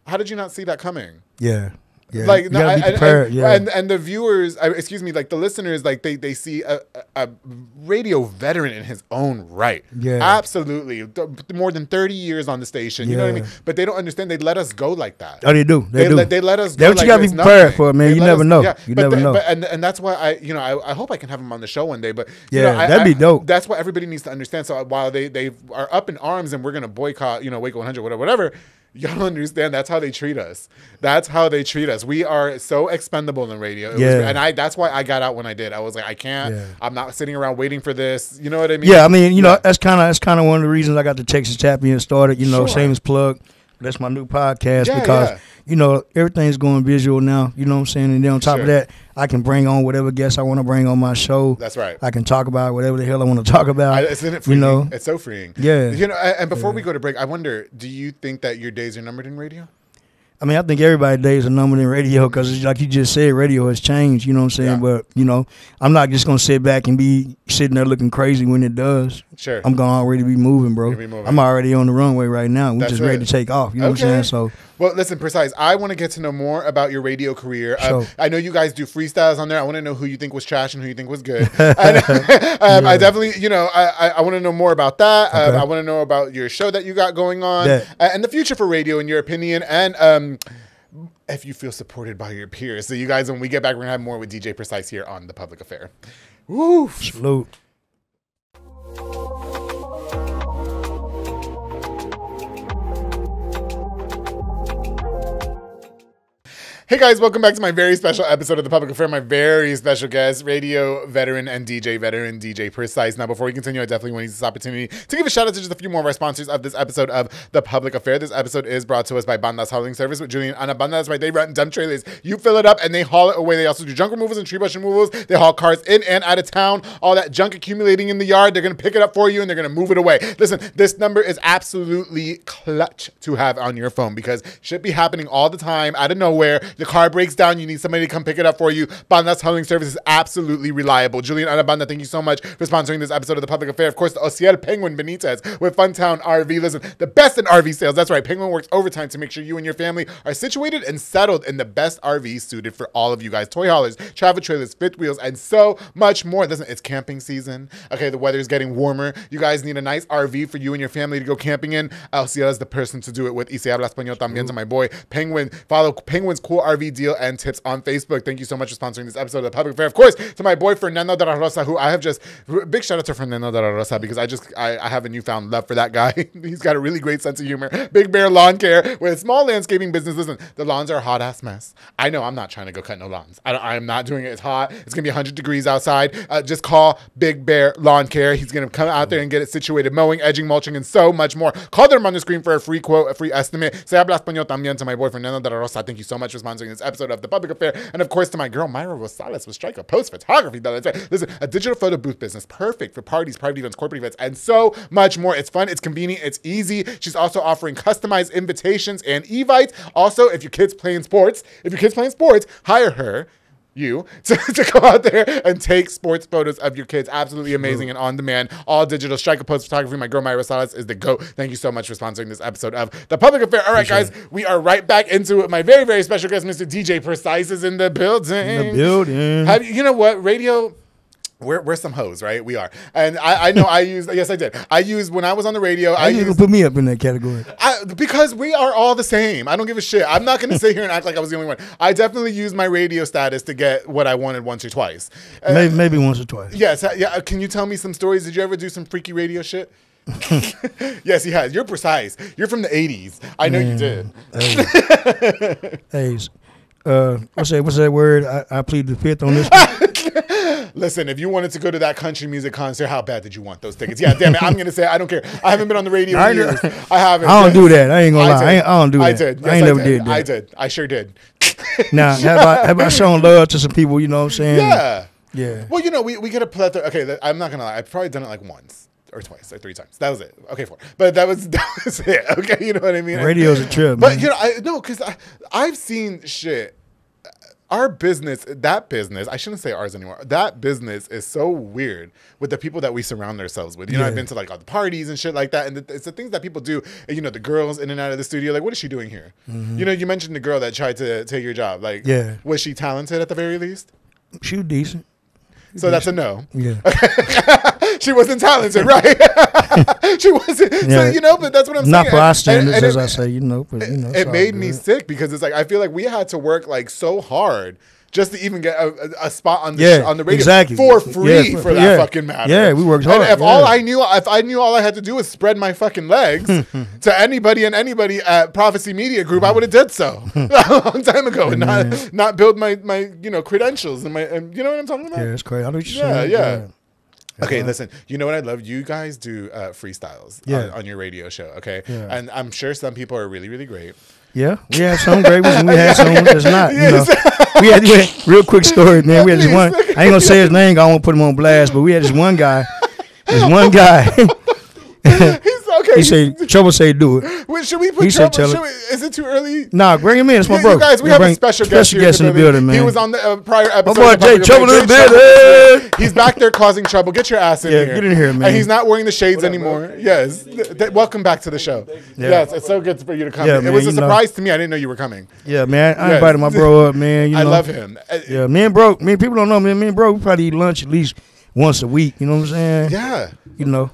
How did you not see that coming? Yeah. Yeah. like you no, I- prepared. I- yeah. and and the viewers uh, excuse me like the listeners like they they see a, a, radio veteran in his own right Yeah. absolutely more than 30 years on the station you know what i mean but they don't understand they let us go like that oh, they do. They, they, do. let, they let us That's what like you gotta be prepared nothing. for, man. They You never us- know. yeah, You but never the- know. but- and, and that's why I, you know, I, I hope I can have him on the show one day. But you Yeah, know, that'd be I- dope. That's what everybody needs to understand. So while they they are up in arms and we're gonna boycott, you know, Waco 100, whatever, whatever. Y'all understand that's how they treat us. That's how they treat us. We are so expendable in radio. It was- and I that's why I got out when I did. I was like, I can't. Yeah. I'm not sitting around waiting for this. You know what I mean? Yeah, I mean, you know, that's kind of that's kind of one of the reasons I got the Texas Champion started. You know, Sure. same as plug. That's my new podcast Yeah, because yeah. you know everything's going visual now. You know what I'm saying? And then on top Sure. of that, I can bring on whatever guests I want to bring on my show. That's right. I can talk about whatever the hell I want to talk about. I, isn't it you know, it's so freeing. Yeah. You know, and before we go to break, I wonder, do you think that your days are numbered in radio? I mean, I think everybody's days are numbered in radio because, like you just said, radio has changed. You know what I'm saying? Yeah. But you know, I'm not just gonna sit back and be sitting there looking crazy when it does. Sure. I'm gonna already be moving, bro. Be moving. I'm already on the runway right now. We're That's just ready to take off. You know what I'm saying? So well, listen, Precyse. I want to get to know more about your radio career. Um, Sure. I know you guys do freestyles on there. I want to know who you think was trash and who you think was good. And, um, I definitely, you know, I, I, I want to know more about that. Um, I want to know about your show that you got going on Yeah. uh, and the future for radio, in your opinion, and um, if you feel supported by your peers. So, you guys, when we get back, we're gonna have more with DJ Precyse here on the Public Affair. Woo! salute. Hey guys, welcome back to my very special episode of the Public Affair. My very special guest, radio veteran and DJ veteran, DJ Precyse. Now, before we continue, I definitely want to use this opportunity to give a shout out to just a few more of our sponsors of this episode of the Public Affair. This episode is brought to us by Bandas Hauling Service with Julian Ana Bandas. Right, they rent dump trailers. You fill it up and they haul it away. They also do junk removals and tree brush removals. They haul cars in and out of town. All that junk accumulating in the yard, they're gonna pick it up for you and they're gonna move it away. Listen, this number is absolutely clutch to have on your phone because shit be happening all the time out of nowhere. The car breaks down, you need somebody to come pick it up for you. Bandas Hauling Service is absolutely reliable. Julian Anabanda, thank you so much for sponsoring this episode of the Public Affair. Of course, the Ociel Penguin Benitez with Funtown RV. Listen, the best in RV sales. That's right. Penguin works overtime to make sure you and your family are situated and settled in the best RV suited for all of you guys. Toy haulers, travel trailers, fifth wheels, and so much more. Listen, it's camping season. Okay, the weather is getting warmer. You guys need a nice RV for you and your family to go camping in. Ociel is the person to do it with. Y se habla español también to my boy Penguin. Follow Penguin's cool RV deal and tips on Facebook. Thank you so much for sponsoring this episode of the Public Fair. Of course, to my boy Fernando de la Rosa, who I have just big shout out to Fernando de la Rosa because I just I, I have a newfound love for that guy. He's got a really great sense of humor. Big Bear Lawn Care with small landscaping business. Listen, the lawns are a hot ass mess. I know I'm not trying to go cut no lawns. I, am not doing it. It's hot. It's gonna be 100 degrees outside. Uh, just call Big Bear Lawn Care. He's gonna come out there and get it situated, mowing, edging, mulching, and so much more. Call them on the screen for a free quote, a free estimate. Se habla español también to my boy Fernando de la Rosa. Thank you so much for sponsoring sponsoring this episode of The Public Affair. And of course, to my girl, Myra Rosales with Striker Post Photography. That's right. Listen, a digital photo booth business, perfect for parties, private events, corporate events, and so much more. It's fun, it's convenient, it's easy. She's also offering customized invitations and evites. Also, if your kid's playing sports, if your kid's playing sports, hire her you to, to go out there and take sports photos of your kids. Absolutely amazing and on demand. All digital. Strike a post photography. My girl Myra Salas is the GOAT. Thank you so much for sponsoring this episode of The Public Affair. All right, guys, we are right back into it. My very, very special guest, Mr. DJ Precyse, is in the building. In the building. Have you, you know what? Radio. We're, we're some hoes, right? We are. And I, I know I used, yes, I did. I used, when I was on the radio, I you gonna used, put me up in that category? I, because we are all the same. I don't give a shit. I'm not going to sit here and act like I was the only one. I definitely used my radio status to get what I wanted once or twice. Uh, Maybe, maybe once or twice. Yes, uh, yeah. uh, Can you tell me some stories? Did you ever do some freaky radio shit? yes, he has. You're Precyse. You're from the '80s. I know you did. Hey, uh, what's that? What's that word? I, I plead the fifth on this. Listen, if you wanted to go to that country music concert, how bad did you want those tickets? Yeah, damn it. I'm gonna say I don't care. I haven't been on the radio I in years. I haven't. I don't do that. I ain't gonna lie. did. I, ain't, I don't do that. I did. Yes, I ain't never did. did that. I did. I sure did. Now, have I have I shown love to some people? You know what I'm saying? Yeah. Yeah. Well, you know, we, we get a plethora. Okay, I'm not gonna lie. I've probably done it like once or twice or three times. That was it. Okay, four. But that was that was it. Okay, you know what I mean. Radio's a trip, But man. you know, I no, because I I've seen shit. Our business, that business, I shouldn't say ours anymore. That business is so weird with the people that we surround ourselves with. You know, I've been to like all the parties and shit like that, and the, it's the things that people do. You know, the girls in and out of the studio. Like, what is she doing here? You know, you mentioned the girl that tried to take your job. Like, Mm-hmm. Yeah. was she talented at the very least? She was decent. So that's a no. Yeah. she wasn't talented, right? she wasn't. So you know, but that's what I'm Not saying. for our And- standards, and as it, I say. You know, but you know, it made me sick because it's like I feel like we had to work like so hard just to even get a, a, spot on the Yeah, on the radio exactly. for free Yeah, for, that yeah. fucking matter. Yeah, we worked And hard, if all. I knew, if I knew all I had to do was spread my fucking legs to anybody and anybody at Prophecy Media Group, I would have did so a long time ago and not not build my my you know credentials and my and you know what I'm talking about. Yeah, it's crazy. I know what you're Yeah, saying. yeah. Okay, listen. You know what I love? You guys do uh, freestyles Yeah. on, on your radio show. Okay, Yeah. and I'm sure some people are really, really great. Yeah, we had some great ones. and We had some that's not. You know, we had, we had real quick story, man. We had this one. I ain't gonna say his name. I won't put him on blast. But we had this one guy. This one guy. He's okay. he said, "Trouble say do it." Wait, should we put he said trouble? tell Should we, is it too early? Nah, bring him in. It's my You- bro. You guys, we We'll have a bring special guest, here in the building, man. He was on the uh, prior episode. boy of Jay Trouble Affair. in the building. He's back there causing trouble. Get your ass in Yeah, here. get in here, man. And he's not wearing the shades anymore. Yes. Th- th- welcome back to the show. Yes, it's so good for you to come. Yeah, in. it was a you know. surprise to me. I didn't know you were coming. Yeah, man. I invited my bro up, man. You know, I love him. Uh, Yeah, me and bro. Me people don't know me. Me and bro, we probably eat lunch at least once a week. You know what I'm saying? Yeah. You know.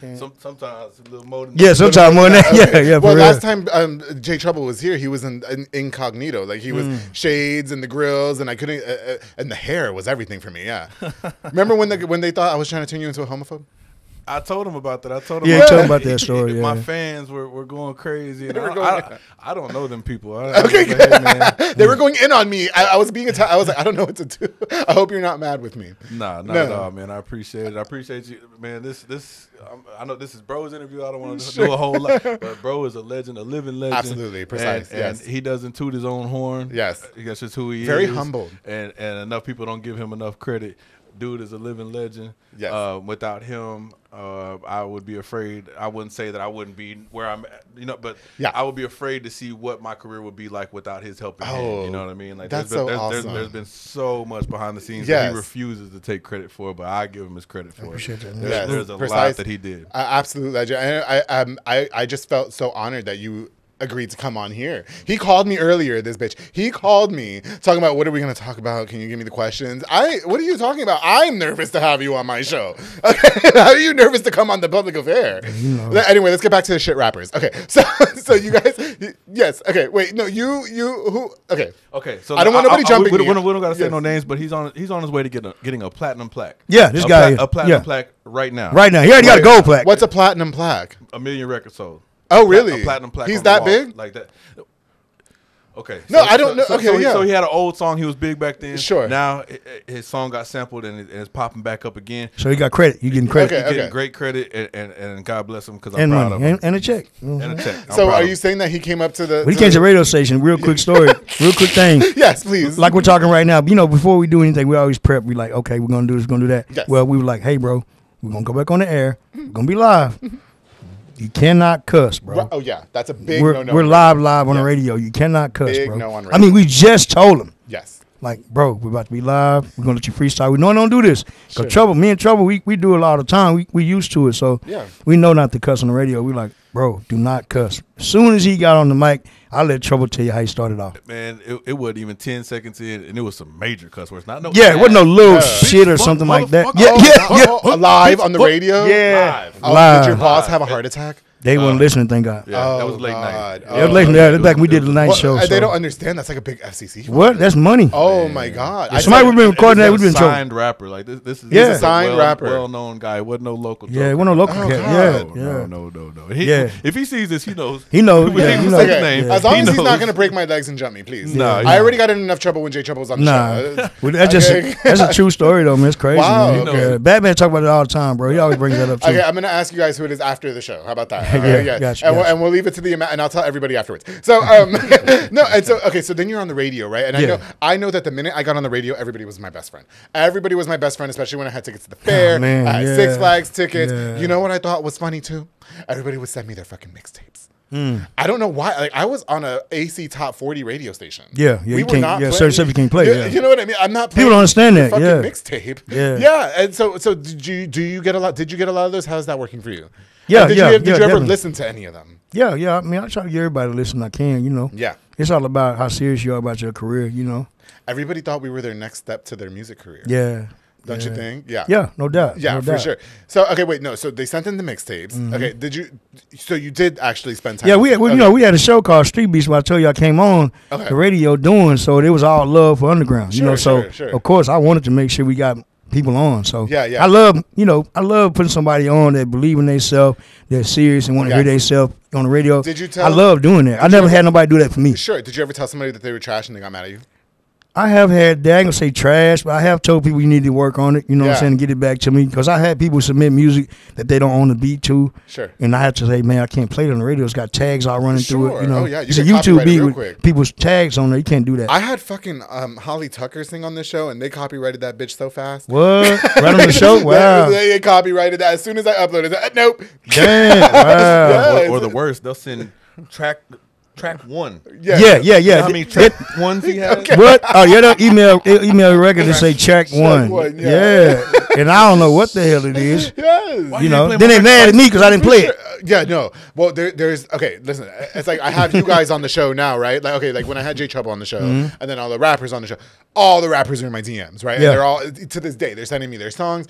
Some, sometimes a little more than Yeah, sometimes more than that. Yeah, yeah. well, for last time um, Jay Trouble was here, he was in, in incognito. Like he was Mm. shades and the grills, and I couldn't. Uh, uh, and the hair was everything for me. Yeah. Remember when the when they thought I was trying to turn you into a homophobe? I told him about that. I told him. Yeah, about tell him about that story, My fans were, were going crazy. And They were I, going- I, I don't know them people. I, Okay, I like, hey, man. they were going in on me. I, I was being attacked. I was like, I don't know what to do. I hope you're not mad with me. Nah, not No. at all, man. I appreciate it. I appreciate you, man. This, this, um, I know this is Bro's interview. I don't want to do a whole lot, but Bro is a legend, a living legend. Absolutely, Precyse, And, yes. and he doesn't toot his own horn. Yes. that's just who he Very is. humble. and and enough people don't give him enough credit. Dude is a living legend. Yes. Uh, without him, uh, I would be afraid. I wouldn't say that I wouldn't be where I'm. at, You know, but Yeah. I would be afraid to see what my career would be like without his helping hand. Oh, You know what I mean? Like that's there's been, so there's, there's- there's been so much behind the scenes that he refuses to take credit for, but I give him his credit for appreciate it. that. There's, Yes. there's a Precyse. lot that he did. Uh, absolute legend. And I, um, I, I just felt so honored that you agreed to come on here. He called me earlier. This bitch. He called me talking about what are we going to talk about? Can you give me the questions? I. What are you talking about? I'm nervous to have you on my show. Okay, how are you nervous to come on the public affair? Le- Anyway, let's get back to the shit rappers. Okay, so so you guys, yes. Okay, wait. No, you you who? Okay. Okay, so I don't want nobody I- I- jumping We, we, here. don't, we don't gotta say Yes. no names, but he's on he's on his way to get a, getting a platinum plaque. Yeah, this a guy pla- a platinum yeah. plaque right now. Right now, he already got a gold plaque. What's a platinum plaque? a million records sold. Oh, Pla- really? A platinum plaque. He's on the that wall, big? Like that. Okay. No, I don't know- okay, so, he, yeah. so he had an old song. He was big back then. Sure. Now i- i- his song got sampled and, it, and it's popping back up again. So he got credit. You getting credit Okay, He's getting great credit and, and, and God bless him because I'm and proud money of him. and, and a check. Mhm. And a check. I'm So are you saying that he came up to the? When he came to the- the radio station, real quick story, real quick thing. Yes, please. Like we're talking right now. You know, before we do anything, we always prep. We like, okay, we're gonna do this, we're gonna do that. Yes. Well, we were like, hey, bro, we're gonna go back on the air. We're gonna be live. You cannot cuss, bro. Oh yeah, that's a big we're no no. we're live, live on the radio. You cannot cuss, Big bro. no on I mean, we just told him. Yes. Like, bro, we're about to be live. We're gonna let you freestyle. We know I don't do this. Cause Sure. trouble, me and trouble, we, we do it all the time. We we used to it, so Yeah. we know not to cuss on the radio. We like, bro, do not cuss. As soon as he got on the mic, I let trouble tell you how he started off. Man, it, it wasn't even ten seconds in, and it was some major cuss words. Not no. Yeah, it wasn't no little Yeah. shit or Bitch, something like that. motherfucker. Yeah, Oh, yeah, yeah. oh, live on the radio. Yeah. Oh, Live. Did your boss Live. have a heart attack? They weren't oh. listening, thank God. Yeah, that Oh, was late God. night. Oh. It was late. Yeah, that's back when we did the night Well, show. so- They don't understand. That's like a big FCC. What? That's money. Oh my God! If somebody said- would've been recording that, we'd is been a in trouble. signed rapper. Like this, this is Yeah. this is a Signed well, rapper. well-known guy. wasn't no local. Yeah, it joker. wasn't no local Oh, cat. Yeah, No, yeah. no, no, no. He, Yeah. If he sees this, he knows. He knows. Yeah, he he knows. his Okay, name, as long he as he's not going to break my legs and jump me, please. No, I already got in enough trouble when Jay Trouble was on the show. well, that's just that's a true story though, man. It's crazy. Wow, okay. Batman talk about it all the time, bro. He always brings that up too. Okay, I'm gonna ask you guys who it is after the show. How about that? Yeah, Okay, gotcha, and, gotcha. We'll, and we'll leave it to the amount, and I'll tell everybody afterwards. So, um, no, and so okay, so then you're on the radio, right? And I know, I know that the minute I got on the radio, everybody was my best friend. Everybody was my best friend, especially when I had tickets to the fair, Oh, man, I had yeah. Six Flags tickets. Yeah. You know what I thought was funny too? Everybody would send me their fucking mixtapes. Hmm. I don't know why. Like I was on a AC top forty radio station. Yeah, yeah, we you were can't- not yeah, playing- stuff you can't play, You, yeah. you know what I mean? I'm not. Playing People don't understand that, Fucking yeah. mixtape. Yeah. yeah. And so, so did you do you get a lot? Did you get a lot of those? How's that working for you? Yeah, did yeah, You, did yeah, you ever definitely. listen to any of them? Yeah, yeah. I mean, I try to get everybody to listen. I can, you know. Yeah. It's all about how serious you are about your career, you know. Everybody thought we were their next step to their music career. Yeah. Don't yeah. you think? Yeah. Yeah, no doubt. Yeah, no for doubt. Mm-hmm. sure. So okay, wait, no. So they sent in the mixtapes. Okay, did you? So you did actually spend time? Yeah, we, with we them. you know we had a show called Street Beats where I told you I came on Okay. the radio doing so it was all love for underground. you know, so sure, sure. of course I wanted to make sure we got people on. So Yeah, yeah. I love you know I love putting somebody on that believe in themselves, they're serious and want to hear themselves on the radio. Did you tell? I love doing that. I never ever- had nobody do that for me. Sure. Did you ever tell somebody that they were trash and they got mad at you? I have had, they ain't gonna say trash, but I have told people you need to work on it, you know what I'm saying, to get it back to me. Because I had people submit music that they don't own the beat to. Sure. And I have to say, man, I can't play it on the radio. It's got tags all running through it. You know, Oh, yeah. You it's a YouTube beat with quick. people's tags on there. You can't do that. I had fucking um, Holly Tucker's thing on this show, and they copyrighted that bitch so fast. what? Right on the show? Wow. they, they copyrighted that as soon as I uploaded it. Uh, nope. Damn. Wow. Yeah. or, or the worst, they'll send track track one. Yeah. Yeah, yeah, You know yeah. how many track ones he has? What? Oh, yeah, they'll email email a record to say check one. one, yeah. yeah. and I don't know what the hell it is. Yes. Why You you know, then they my mad at me because I didn't play it. Yeah, no. Well, there, there's okay. Listen, it's like I have you guys on the show now, right? Like, okay, like when I had Jay Trouble on the show, and then all the rappers on the show, all the rappers are in my DMs, right? Mm-hmm. Yeah. And they're all to this day they're sending me their songs.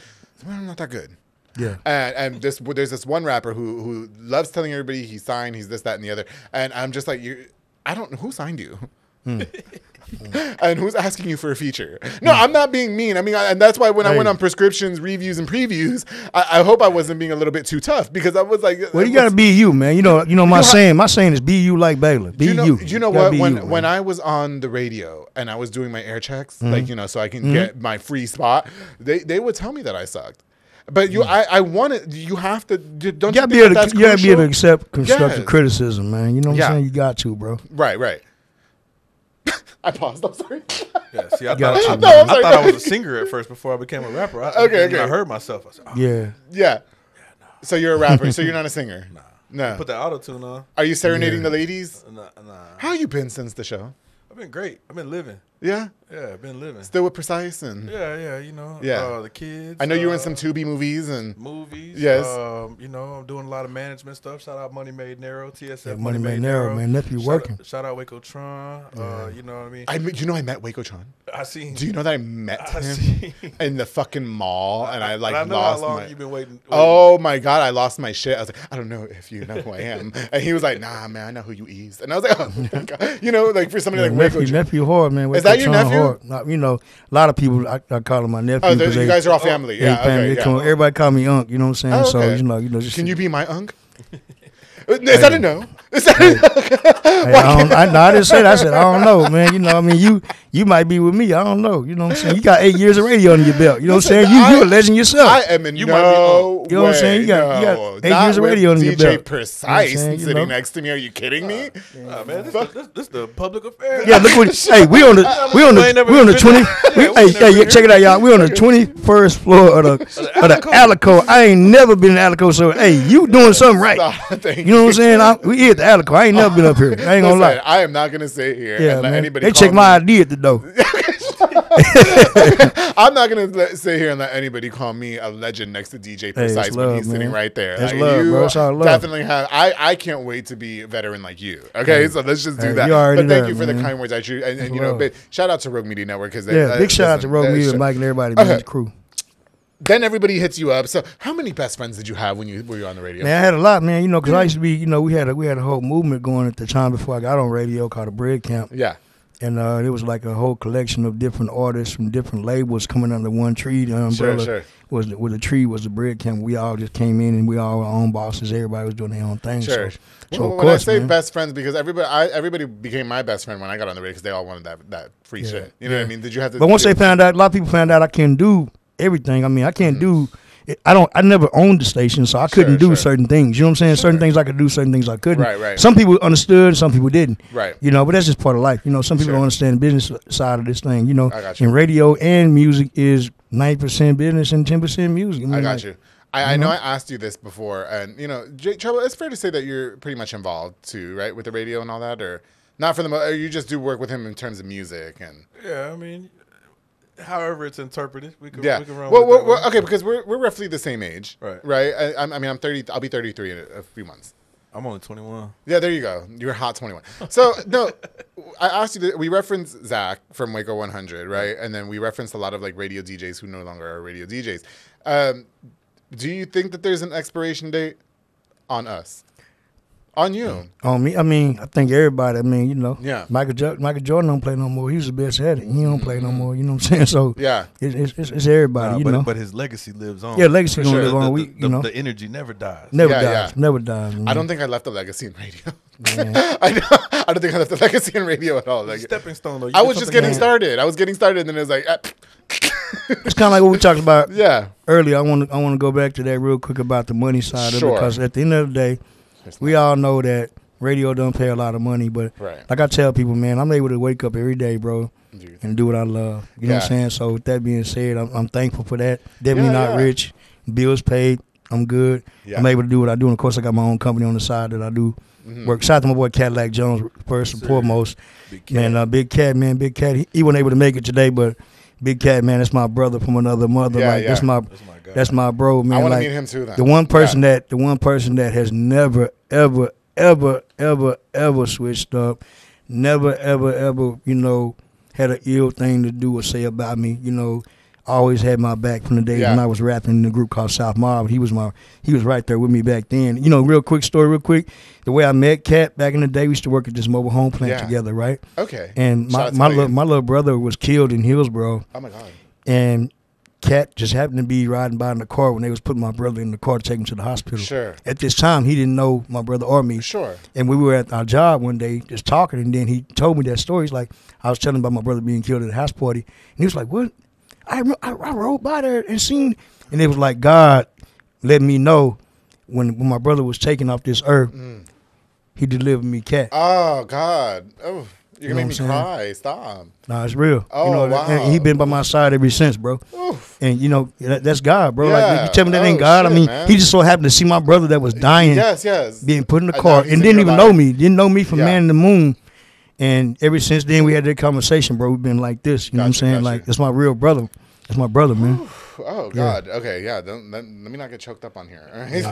I'm not that good. Yeah. And and this there's this one rapper who who loves telling everybody he signed, he's this, that, and the other. And I'm just like, you, I don't know who signed you. Hmm. and who's asking you for a feature? No, I'm not being mean. I mean, I, and that's why when I went on prescriptions, reviews, and previews, I, I hope I wasn't being a little bit too tough because I was like, Well, you got to be you, man. You know, you know my know how- saying. My saying is be you like Baylor. Be you know, you. you know gotta what? When you, when I was on the radio and I was doing my air checks, Mm-hmm. like you know, so I can get my free spot, they they would tell me that I sucked. But Mm. you, I, I wanted. You have to. Don't you you, gotta think be able that to, you gotta be able to accept constructive Yes. criticism, man. You know what Yeah. I'm saying? You got to, bro. Right, right. I paused. I'm sorry. Yeah, see, I Got thought, I. No, I'm I sorry. thought I was a singer at first before I became a rapper. I, Okay, and okay. I heard myself. I said, oh, Yeah. yeah. So you're a rapper. so you're not a singer. Nah. No. put the auto tune on. Are you serenading the ladies? Nah, nah. How you been since the show? I've been great. I've been living. Yeah. Yeah, I've been living. Still with Precyse and Yeah, yeah, you know. Yeah. Uh, the kids. I know you were in uh, some Tubi movies and movies. Yes. Um, you know, I'm doing a lot of management stuff. Shout out Money Made Narrow, TSF. Yeah, Money Made Narrow, man. Nephew shout working. Out, shout out Waco Tron. Uh, you know what I mean? I. You know, I met Waco Chan. I seen. Do you know that I met I him see. in the fucking mall and I like I know lost how long my. you've been waiting. waiting. Oh my god, I lost my shit. I was like, I don't know if you know who I am. And he was like, Nah, man, I know who you is. And I was like, Oh, thank God. you know, like for somebody Yeah, like Waco. nephew, Chan- nephew Hard, man. Is that your nephew? Hard. Not- you know, a lot of people I, I call him my nephew. Oh, you they- guys are all family. Yeah, family. okay, yeah. call- Everybody call me Unc. You know what I'm saying? Oh, So you know, you know, just Can you be my Unc? Is that a no? Hey, I, don't, I, no, I didn't say that. I said I don't know, man. You know, I mean, you you might be with me. I don't know. You know what I'm saying? You got eight years of radio under your belt. You know what I'm saying? You you a legend yourself. I am in You no might be on. You know what I'm saying? You got- you got no, eight not years of radio under your DJ belt. You know what Precyse? You sitting know? next to me. Are you kidding me? Uh, nah, man, this, the, this, this the public affair. yeah, look what. hey, we on the we on the we on the twenty. we- Yeah, Hey, hey, yeah, check it out, y'all. We on the twenty first floor of the of the Alico. I ain't never been in Alico, so hey, you doing something right. You know what I'm saying? We here at the Alico. I ain't never been up here. I ain't gonna Listen, lie. I am not gonna sit here Yeah, and let man. anybody. They check my me- ID at the door. I'm not gonna let, sit here and let anybody call me a legend next to DJ Precyse when love, he's sitting right there. Like, love, you bro. It's all love. definitely have. I, I can't wait to be a veteran like you. Okay, so let's just do Hey, that. But thank there, you for the kind words. I and, and you know, shout out to Rogue Media Network because Yeah, uh, big shout out to Rogue Media, Mike. And everybody, man, the crew. Then everybody hits you up. So, how many best friends did you have when you were you on the radio? Man, I had a lot, man. You know, because I used to be, you know, we had a we had a whole movement going at the time before I got on radio called the Bread Camp, Yeah, and uh, it was like a whole collection of different artists from different labels coming under one tree. The umbrella sure. was the, the tree was the Bread Camp. We all just came in and we all were our own bosses. Everybody was doing their own thing. sure. So, Well, so of when course, I say man. best friends, because everybody, I, everybody became my best friend when I got on the radio because they all wanted that that free Yeah, shit. You know what I mean? Did you have to? But once they found out, a lot of people found out I can do everything. I mean, I can't do. Mm-hmm. I don't. I never owned the station, so I couldn't do sure. certain things. You know what I'm saying? Certain things I could do, certain things I couldn't. Right, right. Some people understood, some people didn't. Right. You know, but that's just part of life. You know, some people Sure. don't understand the business side of this thing. You know, I got you. and radio and music is ninety percent business and ten percent music. mean, I got like, you. I, I know I asked you this before, and you know, J- Trouble. It's fair to say that you're pretty much involved too, right, with the radio and all that, or not for the. Mo- you just do work with him in terms of music and Yeah, I mean, however it's interpreted, we can, yeah. we can run Well, with well, that well, one. okay, because we're we're roughly the same age, Right. Right. I, I'm- I mean, I'm 30. I'll be 33 in a, a few months. I'm only 21. Yeah, there you go. You're hot 21. So no, I asked you. To, we referenced Zach from Waco 100, right? And then we referenced a lot of like radio DJs who no longer are radio DJs. Um, do you think that there's an expiration date on us, on you? On me, I mean, I think everybody. I mean, you know, Yeah. Michael jo- Michael Jordan don't play no more. He was the best at it. He don't play no more. You know what I'm saying? So Yeah. it's it's, it's, it's everybody. Nah, you but, know, but his legacy lives on. yeah, legacy gonna sure. live The, on. the, We, the, you know, the energy never dies. never Yeah, dies. yeah. Never dies. Man. I don't think I left a legacy in radio. I, don't, I don't think I left a legacy in radio at all. Like, Stepping stone though. you I was just getting wrong. started. I was getting started, and then it was like, ah, It's kind of like what we talked about yeah, earlier. I want to I want to go back to that real quick about the money side of it because at the end of the day, we all know that radio don't pay a lot of money. But Right. like I tell people, man, I'm able to wake up every day, bro, Dude. and do what I love. You know what I'm saying? So with that being said, I'm, I'm thankful for that. Definitely Yeah, not yeah. rich. Bills paid. I'm good. Yeah. I'm able to do what I do, and of course, I got my own company on the side that I do Mm-hmm. work. Shout out to my boy Cadillac Jones first and foremost. Big cat. Man, uh, Big Cat, man, Big Cat. He, he wasn't able to make it today, but Big Cat, man, that's my brother from another mother. Yeah, like yeah. that's my That's my guy. that's my bro, man. I want to like, meet him too. Then the one person that the one person that has never ever ever ever ever switched up, never ever ever you know had an ill thing to do or say about me. You know, always had my back from the days Yeah. when I was rapping in the group called South Mob. He was my he was right there with me back then. You know, real quick story, real quick. The way I met Cat back in the day, we used to work at this mobile home plant Yeah. together, right? Okay. And my my little, my little brother was killed in Hillsboro Oh my god. and Cat just happened to be riding by in the car when they was putting my brother in the car to take him to the hospital. Sure. At this time, he didn't know my brother or me. Sure. And we were at our job one day just talking, and then he told me that story. He's like, I was telling about my brother being killed at a house party, and he was like, "What? I I, I rode by there and seen," and it was like God let me know when when my brother was taken off this earth, Mm. he delivered me Cat. Oh God. Oh, you're gonna know make me cry. Stop. Nah, it's real. Oh, you know, wow. and he been by my side ever since, bro. Oof. And you know that, that's God, bro. Yeah. Like you tell me that ain't Oh, God. I mean, man. he just so happened to see my brother that was dying, Yes. Yes. being put in the car, and didn't even know me. Didn't know me from Yeah. Man in the Moon. And ever since then, we had that conversation, bro. We've been like this. You know what I'm saying? gotcha. Like that's my real brother. That's my brother, man. Oh God. Okay. Yeah. Don't, let, let me not get choked up on here. all right? hey,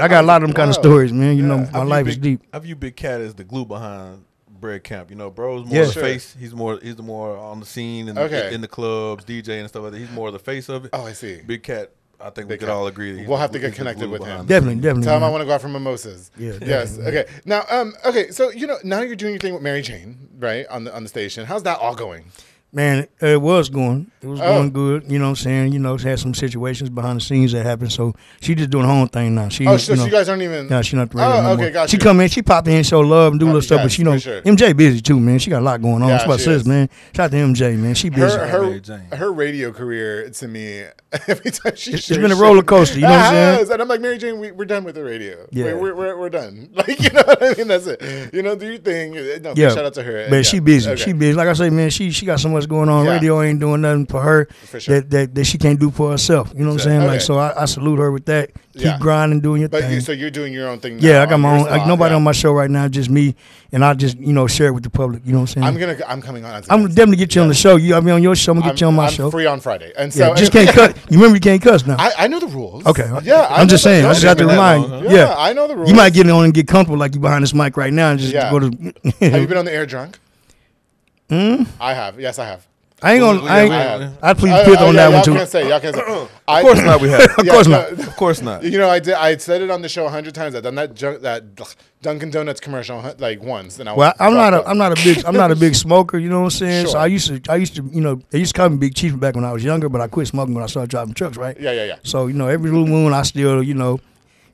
I got a lot of them kind of stories, man. You know, my I view life Big, is deep. I view Big Cat as the glue behind Bread Camp. You know, bro's more Yeah. the Sure. face. He's more he's the more on the scene and Okay. in the clubs, DJ and stuff like that. He's more the face of it. Oh, I see. Big Cat, I think we could all agree. That We'll have to get connected with him. Definitely, definitely. Tell him I want to go out for mimosas. Yeah, Yes. Okay. Now, um, okay. So you know, now you're doing your thing with Mary Jane, right? On the on the station. How's that all going? Man, it was going. It was Oh. going good. You know what I'm saying? You know, she had some situations behind the scenes that happened. So she just doing her own thing now. She, Oh, so you know, you guys aren't even. yeah, she not the radio Oh, no okay, more. got She you. come in, she pop in, show love, and do Uh, little stuff. but you know, for sure. MJ busy too, man. She got a lot going on. Yeah, That's what I she says, is. man. Shout out to MJ, man. She busy. her her, her radio career to me every time she It's- it's shares been a roller coaster, you know what I'm It saying? has, and I'm like Mary Jane, we, we're done with the radio. Yeah. we're, we're, we're, we're done. Like you know what I mean? That's it. You know, do your thing. No, Yeah, shout out to her. But Yeah. she busy. Okay. She busy. Like I say, man, she she got so much going on. Yeah. Radio ain't doing nothing for her For sure. that, that that she can't do for herself. You know what I'm saying? Okay. Like so, I, I salute her with that. Keep Yeah. grinding, doing your But thing. you, so you're doing your own thing. yeah, I got my own. Like nobody yeah. on my show right now, just me, and I just you know share it with the public. You know what I'm saying? I'm gonna. I'm coming on. I'm definitely get you on the show. You, I mean, on your show, I'm gonna get you on my I'm show. free on Friday, and so Yeah, just can't cut. You remember you can't cuss now. I, I know the rules. okay. Yeah, I'm just saying. I just have to remind. you. Yeah, I know the rules. you might get on and get comfortable like you behind this mic right now and just go to. Have you been on the air drunk? Hmm? I have. Yes, I have. I ain't gonna. We- I we- ain't, we- I plead fifth on yeah, that one y'all too. Can't say. Y'all can't say. Of course not. We have. Of course not. Of course not. You know, I did. I said it on the show a hundred times. I've done that junk, that Dunkin' Donuts commercial like once, and I Well, I'm not. fucked A, up. I'm not a big. I'm not a big smoker. You know what I'm saying? So I used to. I used to. You know, they used to call me Big Chief back when I was younger, but I quit smoking when I started driving trucks. Right. Yeah, yeah, yeah. So you know, every little moon I still, you know,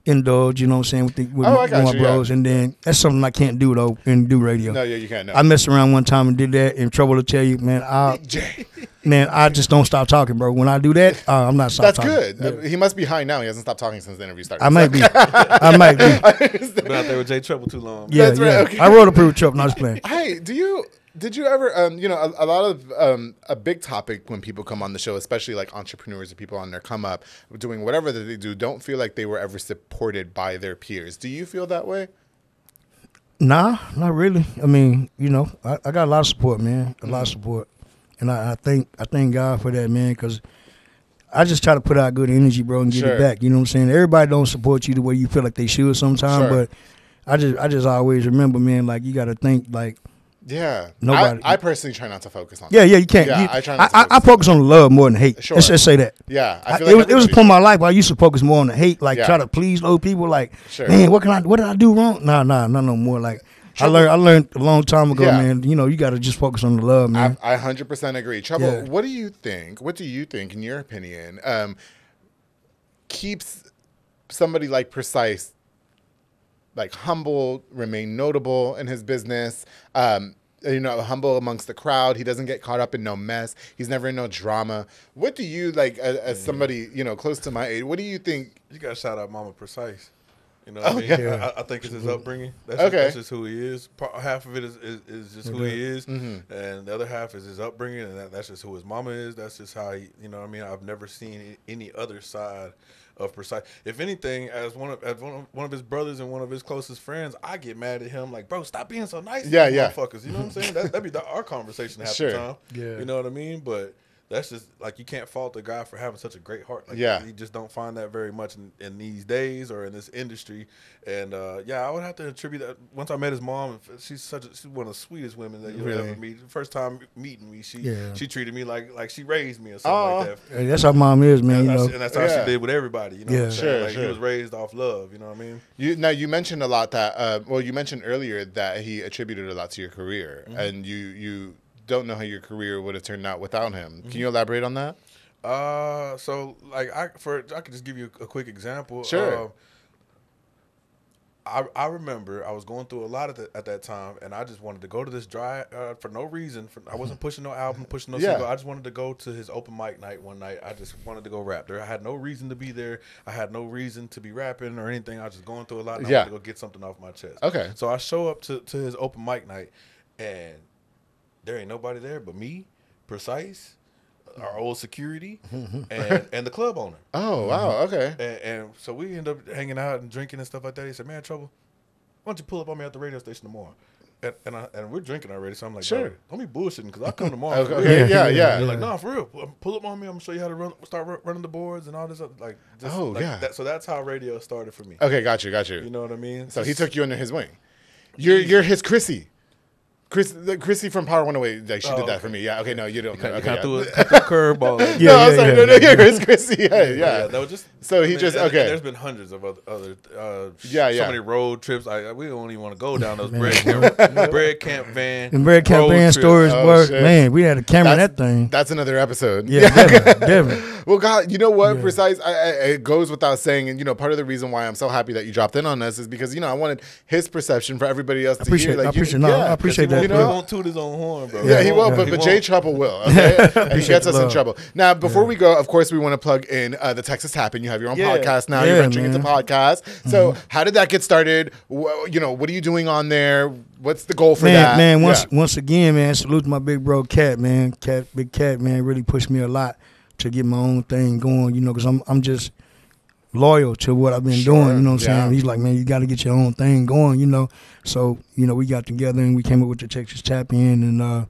indulge. You know what I'm saying with, the, with, Oh, my, I got with my you, yeah. bros, and then that's something I can't do though and do radio. No, yeah, you can't. No. I messed around one time and did that. In trouble to tell you, man. I Jay. man, I just don't stop talking, bro. When I do that, uh, I'm not stopping. That's good. Uh, he must be high now. He hasn't stopped talking since the interview started. I might be. I might be. Been out there with Jay Trouble too long. Yeah, That's right, yeah. okay. I wrote a proof trouble. Not just playing. Hey, do you did you ever um you know a, a lot of um a big topic when people come on the show, especially like entrepreneurs or people on their come up doing whatever that they do, don't feel like they were ever supported by their peers. Do you feel that way? Nah, not really. I mean, you know, I, I got a lot of support, man. A Mm. lot of support, and I, I thank I thank God for that, man. Because I just try to put out good energy, bro, and get Sure. it back. You know what I'm saying? Everybody don't support you the way you feel like they should sometimes, Sure. but I just I just always remember, man. Like you got to think, like Yeah. Nobody- I, I personally try not to focus on. yeah, that. yeah. You can't. Yeah, you- I try I, not I, focus I focus on the love more than hate. Sure. Let's just say that. Yeah, I I- feel it was it was a everybody- point in my life where I used to focus more on the hate, like Yeah. try to please old people. Like, Sure. man, what can I? What did I do wrong? Nah, nah, not no more. Like, I learned. I learned a long time ago, Yeah. man. You know, you got to just focus on the love, man. I, I 100% agree. Trouble, Yeah. what do you think? What do you think, in your opinion, um, keeps somebody like Precyse like humble, remain notable in his business? Um, you know, humble amongst the crowd. He doesn't get caught up in no mess. He's never in no drama. What do you like as, as somebody you know close to my age? What do you think? You got to shout out Mama Precyse. You know what I mean? yeah. I, I think it's his upbringing. That's, Okay. just, that's just who he is. Part, half of it is, is, is just who he is, Mm-hmm. and the other half is his upbringing, and that, that's just who his mama is. That's just how he, you know. what I mean, I've never seen any other side of Precyse. If anything, as one of as one of, one of his brothers and one of his closest friends, I get mad at him like, bro, stop being so nice. Yeah, these yeah. motherfuckers. You know what I'm saying? That that'd be the, our conversation half Sure. the time. Yeah. You know what I mean? But. That's just like you can't fault the guy for having such a great heart. Like, Yeah. you just don't find that very much in, in these days or in this industry. And uh, yeah, I would have to attribute that. Once I met his mom, she's such a, she's one of the sweetest women that you'll Really? ever meet. First time meeting me, she Yeah. she treated me like like she raised me or something Aw. like that. Hey, that's how mom is, man. And You know, and that's how Yeah. she did with everybody. You know Yeah. Sure, like sure. he was raised off love. You know what I mean? You now you mentioned a lot that uh, well you mentioned earlier that he attributed a lot to your career Mm-hmm. and you you don't know how your career would have turned out without him. Mm-hmm. Can you elaborate on that? Uh, so like I for I could just give you a quick example. Sure. Um, I, I remember I was going through a lot at, the, at that time, and I just wanted to go to this dry uh, for no reason. For, I wasn't pushing no album, pushing no Yeah. single. I just wanted to go to his open mic night one night. I just wanted to go rap there. I had no reason to be there. I had no reason to be rapping or anything. I was just going through a lot. And Yeah. I wanted to go get something off my chest. Okay. So I show up to, to his open mic night, and there ain't nobody there but me, Precyse, mm-hmm. our old security, mm-hmm. and and the club owner. Oh wow, mm-hmm. okay. And, and so we end up hanging out and drinking and stuff like that. He said, "Man, trouble, why don't you pull up on me at the radio station tomorrow?" And and, I, and we're drinking already, so I'm like, Sure. "Bro, don't be bullshitting because I'll come tomorrow." Okay, for real." okay, yeah, yeah. They're like, "No, for real. Pull- up on me. I'm gonna show you how to run, start ru- running the boards and all this. Other, like, just, Oh, like yeah. That, so that's how radio started for me. Okay, got you, got you. You know what I mean? so he took you under his wing. You're you're his Chrissy. Chris, the, Chrissy from Power 108, like she Oh, did that okay. for me. Yeah, okay, no, you don't. Kind know. of Okay, threw, yeah. a, threw a curveball. at Yeah, no, I'm yeah, sorry, yeah, no, no, yeah. yeah, it's Chrissy. Yeah, But yeah. that was just. So he I mean, just- and- and okay. there's been hundreds of other, other uh, Yeah, yeah. So many road trips. I we don't even want to go down those bread camp, bread camp van. And Red Camp road Band stories Oh, were man, we had a camera in that thing. That's another episode. Yeah, definitely, definitely. Well, God, you know what? Precyse. I, I, it goes without saying, and you know, part of the reason why I'm so happy that you dropped in on us is because you know I wanted his perception for everybody else to appreciate- hear. Like, I you- appreciate- no, I appreciate that, won't, You he won't toot his own horn, bro. Yeah, he will, Yeah. but, He but. Jay Trouble will. Okay, and he gets the us in trouble. Now, before we go, of course, we want to plug in uh, the Texas Tap In. You have your own Yeah. podcast now. Yeah, You're venturing man. into podcast. So, how did that get started? Wh- you know, what are you doing on there? What's the goal for man, that? man, once Yeah. once again, man, salute my big bro Cat, man. Cat, big Cat, man, really pushed me a lot to get my own thing going. You know, because I'm I'm just loyal to what I've been Sure, doing. You know what I'm yeah. saying? He's like, man, you got to get your own thing going. You know, so you know we got together and we came up with the Texas Tap In, and uh,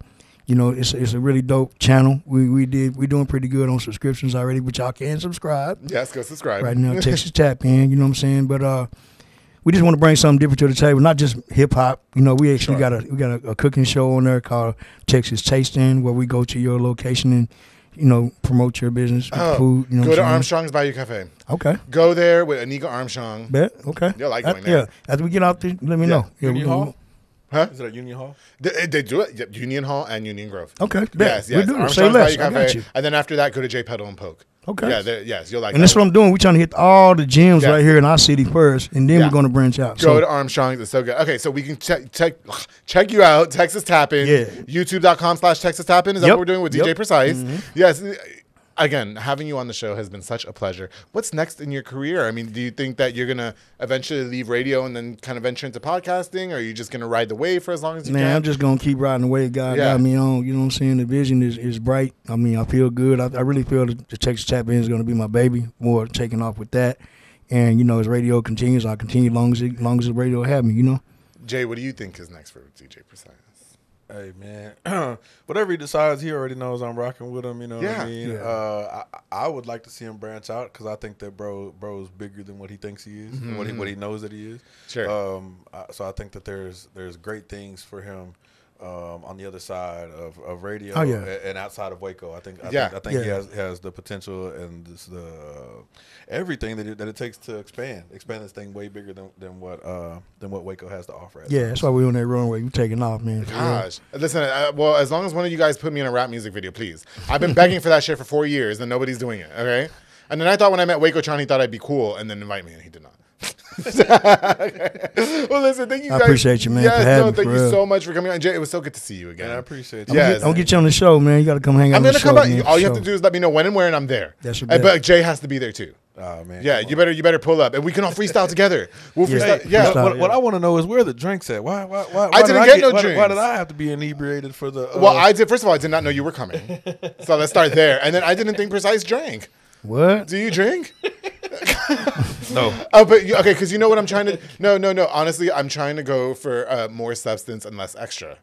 you know it's it's a really dope channel. We we did we doing pretty good on subscriptions already, but y'all can subscribe yes, go subscribe. right now. Texas Tap In, you know what I'm saying? But uh, we just want to bring something different to the table, not just hip hop. You know, we actually Sure. got a we got a, a cooking show on there called Texas Tasting, where we go to your location and you know promote your business Oh, food. You know, go to I'm saying? Armstrong's Bayou Cafe. Okay, Go there with Anika Armstrong. bet. Okay, You'll like That- going there. Yeah, after we get out there, let me Yeah. know. Yeah, we Union gonna- Hall? Huh? Is it at Union Hall? They, eh, they do it. Yep, Union Hall and Union Grove. Okay, bet. Yes, yes. We do. Say Armstrong's less. Bayou I got you. And then after that, go to J Pedal and Poke. Okay. Yeah, yes, you'll like And that. that's what I'm doing. We're trying to hit all the gyms Yes. right here in our city first, and then Yeah. we're going to branch out. Go So, to Armstrong's. It's so good. Okay, so we can check check check you out. Texas Tapping. Yeah. YouTube.com slash Texas Tappin. Is that Yep. what we're doing with Yep. Mm-hmm. DJ Precyse? Yes. Again, having you on the show has been such a pleasure. What's next in your career? I mean, do you think that you're gonna eventually leave radio and then kind of venture into podcasting, or are you just gonna ride the wave for as long as you Man, can? I'm just gonna keep riding the wave. God Yeah. got me on. You know what I'm saying? The vision is, is bright. I mean, I feel good. I, I really feel that the Texas Tap In is gonna be my baby. More taking off with that, and you know, as radio continues, I continue long as it, long as the radio have me. You know. Jay, what do you think is next for DJ Precyse? Hey man, whatever he decides, he already knows I'm rocking with him. You know what I mean? Yeah. Uh, I, I would like to see him branch out because I think that bro, bro's bigger than what he thinks he is, and what he what he knows that he is. Mm-hmm. Sure. Um, I, so I think that there's there's great things for him. Um, on the other side of, of radio Oh, yeah. and outside of Waco, I think I Yeah. think, I think he has has the potential and this, the everything that it, that it takes to expand expand this thing way bigger than, than what uh, than what Waco has to offer. at Yeah, times. that's why we're on that runway. We're taking off, man. For real. Gosh, listen. Uh, well, as long as one of you guys put me in a rap music video, please. I've been begging for that shit for four years, and nobody's doing it. Okay. And then I thought when I met Waco Chan, he thought I'd be cool, and then invite me, and he did not. well, listen. Thank you. I guys. appreciate you, man, Yes, for having no, me, thank for you real. so much for coming on, Jay. It was so good to see you again. And I appreciate I'm you. Yes. I'm gonna get you on the show, man. You got to come hang out. I'm gonna come show, out. man, All you for have to do is let me know when and where, and I'm there. That's your bet. But Jay has to be there too. Oh man. Yeah, you better you better pull up, and we can all freestyle together. We'll freestyle. Hey, Yeah, what, what, yeah. what I want to know is where the drinks at? Why? Why? Why? I why did didn't get no why, Why did I have to be inebriated for the? Uh, Well, I did. First of all, I did not know you were coming, so let's start there. And then I didn't think Precyse drank. What? Do you drink? no. Oh, but you, okay, because you know what I'm trying to. No, no, no. Honestly, I'm trying to go for uh, more substance and less extra.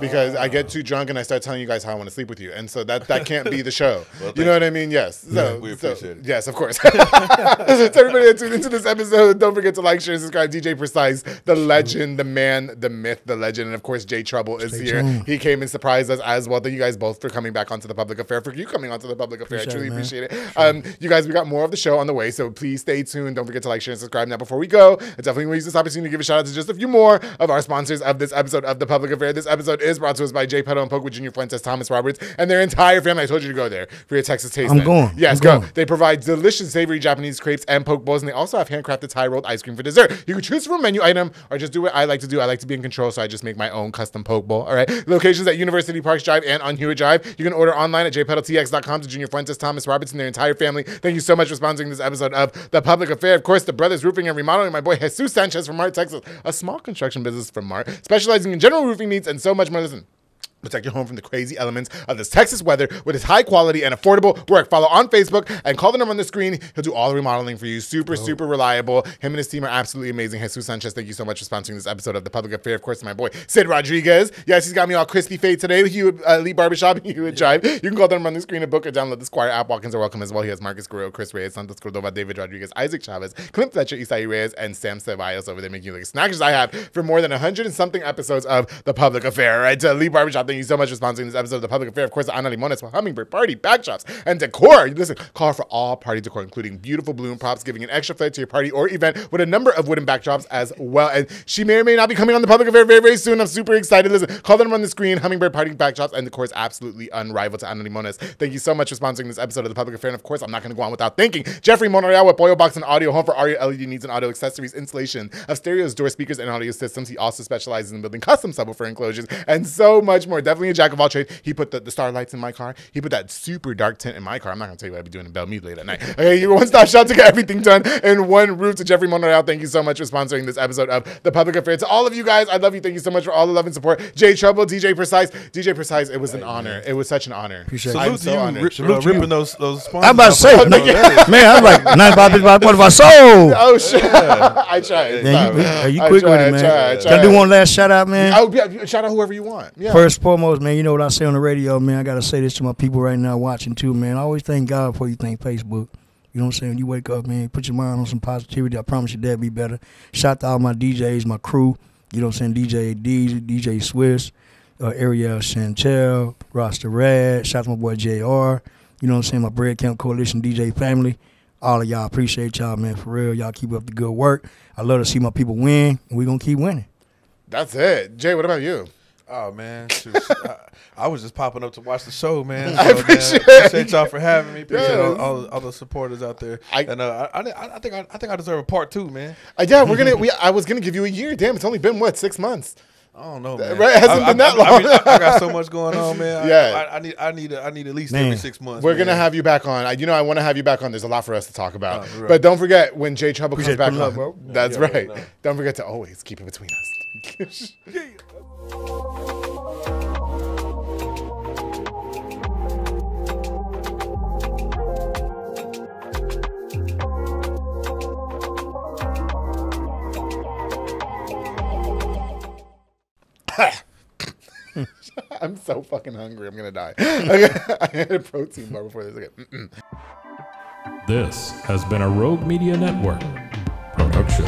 Because I get too drunk and I start telling you guys how I want to sleep with you, and so that that can't be the show. you know what I mean? Yes. So, we so- appreciate it. Yes, of course. so everybody that tuned into this episode, don't forget to like, share, and subscribe. DJ Precyse, the legend, the man, the myth, the legend, and of course Jay Trouble is Stay here. tuned. He came and surprised us as well. Thank you guys both for coming back onto the public affair. For you coming onto the public affair, I truly it, appreciate it. Um, you guys, we got more of the show on the way, so please stay tuned. Don't forget to like, share, and subscribe. Now, before we go, I definitely want to use this opportunity to give a shout out to just a few more of our sponsors of this episode of the Public Affair. This episode is brought to us by Jay Pedo and Poke with Junior Fuentes, Thomas Roberts, and their entire family. I told you to go there for your Texas taste. I'm man. going. Yes, I'm go. going. They provide delicious, savory Japanese crepes and poke bowls, and they also have handcrafted Thai rolled ice cream for dessert. You can choose from a menu item or just do what I like to do. I like to be in control, so I just make my own custom poke bowl. All right. Locations at University Parks Drive and on Hewitt Drive. You can order online at jpedaltx.com to Junior Fuentes, Thomas Roberts, and their entire family. Thank you so much for sponsoring this episode of The Public Affair. Of course, the Brothers Roofing and Remodeling, my boy Jesus Sanchez from Mart, Texas, a small construction business from Mart, specializing in general roofing needs and so much more. Listen, Protect your home from the crazy elements of this Texas weather with his high quality and affordable work. Follow on Facebook and call the number on the screen. He'll do all the remodeling for you. Super, super reliable. Him and his team are absolutely amazing. Jesus Sanchez, thank you so much for sponsoring this episode of The Public Affair. Of course, my boy Sid Rodriguez. Yes, he's got me all crispy fade today. Hugh uh, Lee Barbershop, Hewitt Drive. You can call the number on the screen and book or download the Squire app. Walk-ins are welcome as well. He has Marcus Guerrero, Chris Reyes, Santos Cordova, David Rodriguez, Isaac Chavez, Clint Fletcher, Isai Reyes, and Sam Ceballos over there making you like snacks I have for more than 100 and something episodes of The Public Affair. Right to Lee Barbershop, thank you so much for sponsoring this episode of The Public Affair. Of course, Ana Limones for Hummingbird Party, Backdrops, and Decor. Listen, call for all party decor, including beautiful balloon props, giving an extra flair to your party or event with a number of wooden backdrops as well. And she may or may not be coming on The Public Affair very, very soon. I'm super excited. Listen, call the number on the screen. Hummingbird Party, Backdrops, and Decor is absolutely unrivaled to Ana Limones. Thank you so much for sponsoring this episode of The Public Affair. And of course, I'm not going to go on without thanking Jeffrey Monreal with Boyle Box and Audio, home for audio LED needs and audio accessories, installation of stereos, door speakers, and audio systems. He also specializes in building custom subwoofer enclosures and so much more. Definitely a jack of all trades. He put the, the starlights in my car. He put that super dark tint in my car. I'm not going to tell you what I'd be doing in Belmead late at night. Okay, you one stop shop to get everything done in one roof. To Jeffrey Monreal, thank you so much for sponsoring this episode of The Public Affair. To all of you guys, I love you. Thank you so much for all the love and support. Jay Trouble, DJ Precyse, DJ Precyse. It was an honor. It was such an honor. Appreciate it. I'm so you, honored. rip, uh, ripping those those sponsors. I'm about to say, man, I'm like, nothing about this, about what about soul? Oh shit! I tried. Man, you, Stop. are you I quick with tried, it, man. tried, Can I do one last shout out, man? Oh, yeah, shout out whoever you want. Yeah. First and foremost, man, you know what I say on the radio, man. I gotta say this to my people right now watching too, man. I always thank God before you thank Facebook. You know what I'm saying? You wake up, man, put your mind on some positivity. I promise your dad be better. Shout out to all my DJs, my crew. You know what I'm saying? DJ D, DJ Swiss, uh, Ariel Chantel, Roster Rad. Shout out to my boy JR. You know what I'm saying? My Bread Camp Coalition DJ family. All of y'all appreciate y'all, man. For real, y'all keep up the good work. I love to see my people win, and we gonna keep winning. That's it. Jay, what about you? Oh man, shoot, I, I was just popping up to watch the show, man. I So, man, appreciate- appreciate y'all for having me. Appreciate all, all, all the supporters out there. I- and uh, I, I, I think I, I think I deserve a part two, man. Uh, yeah, we're gonna. We, I was gonna give you a year. Damn, it's only been what six months. I don't know, man. Right, it hasn't I, been I, that I, I, mean, long. I, I got so much going on, man. Yeah. I, I need I need a, I need at least Man. every six months. We're gonna have you back on. I- You know, I want to have you back on. There's a lot for us to talk about. Oh, right. But don't forget when Jay Trouble comes back on. bro. That's Yeah, right. right, no. Don't forget to always keep it between us. I'm so fucking hungry. I'm gonna die. I had a protein bar before this. Okay. This has been a Rogue Media Network production.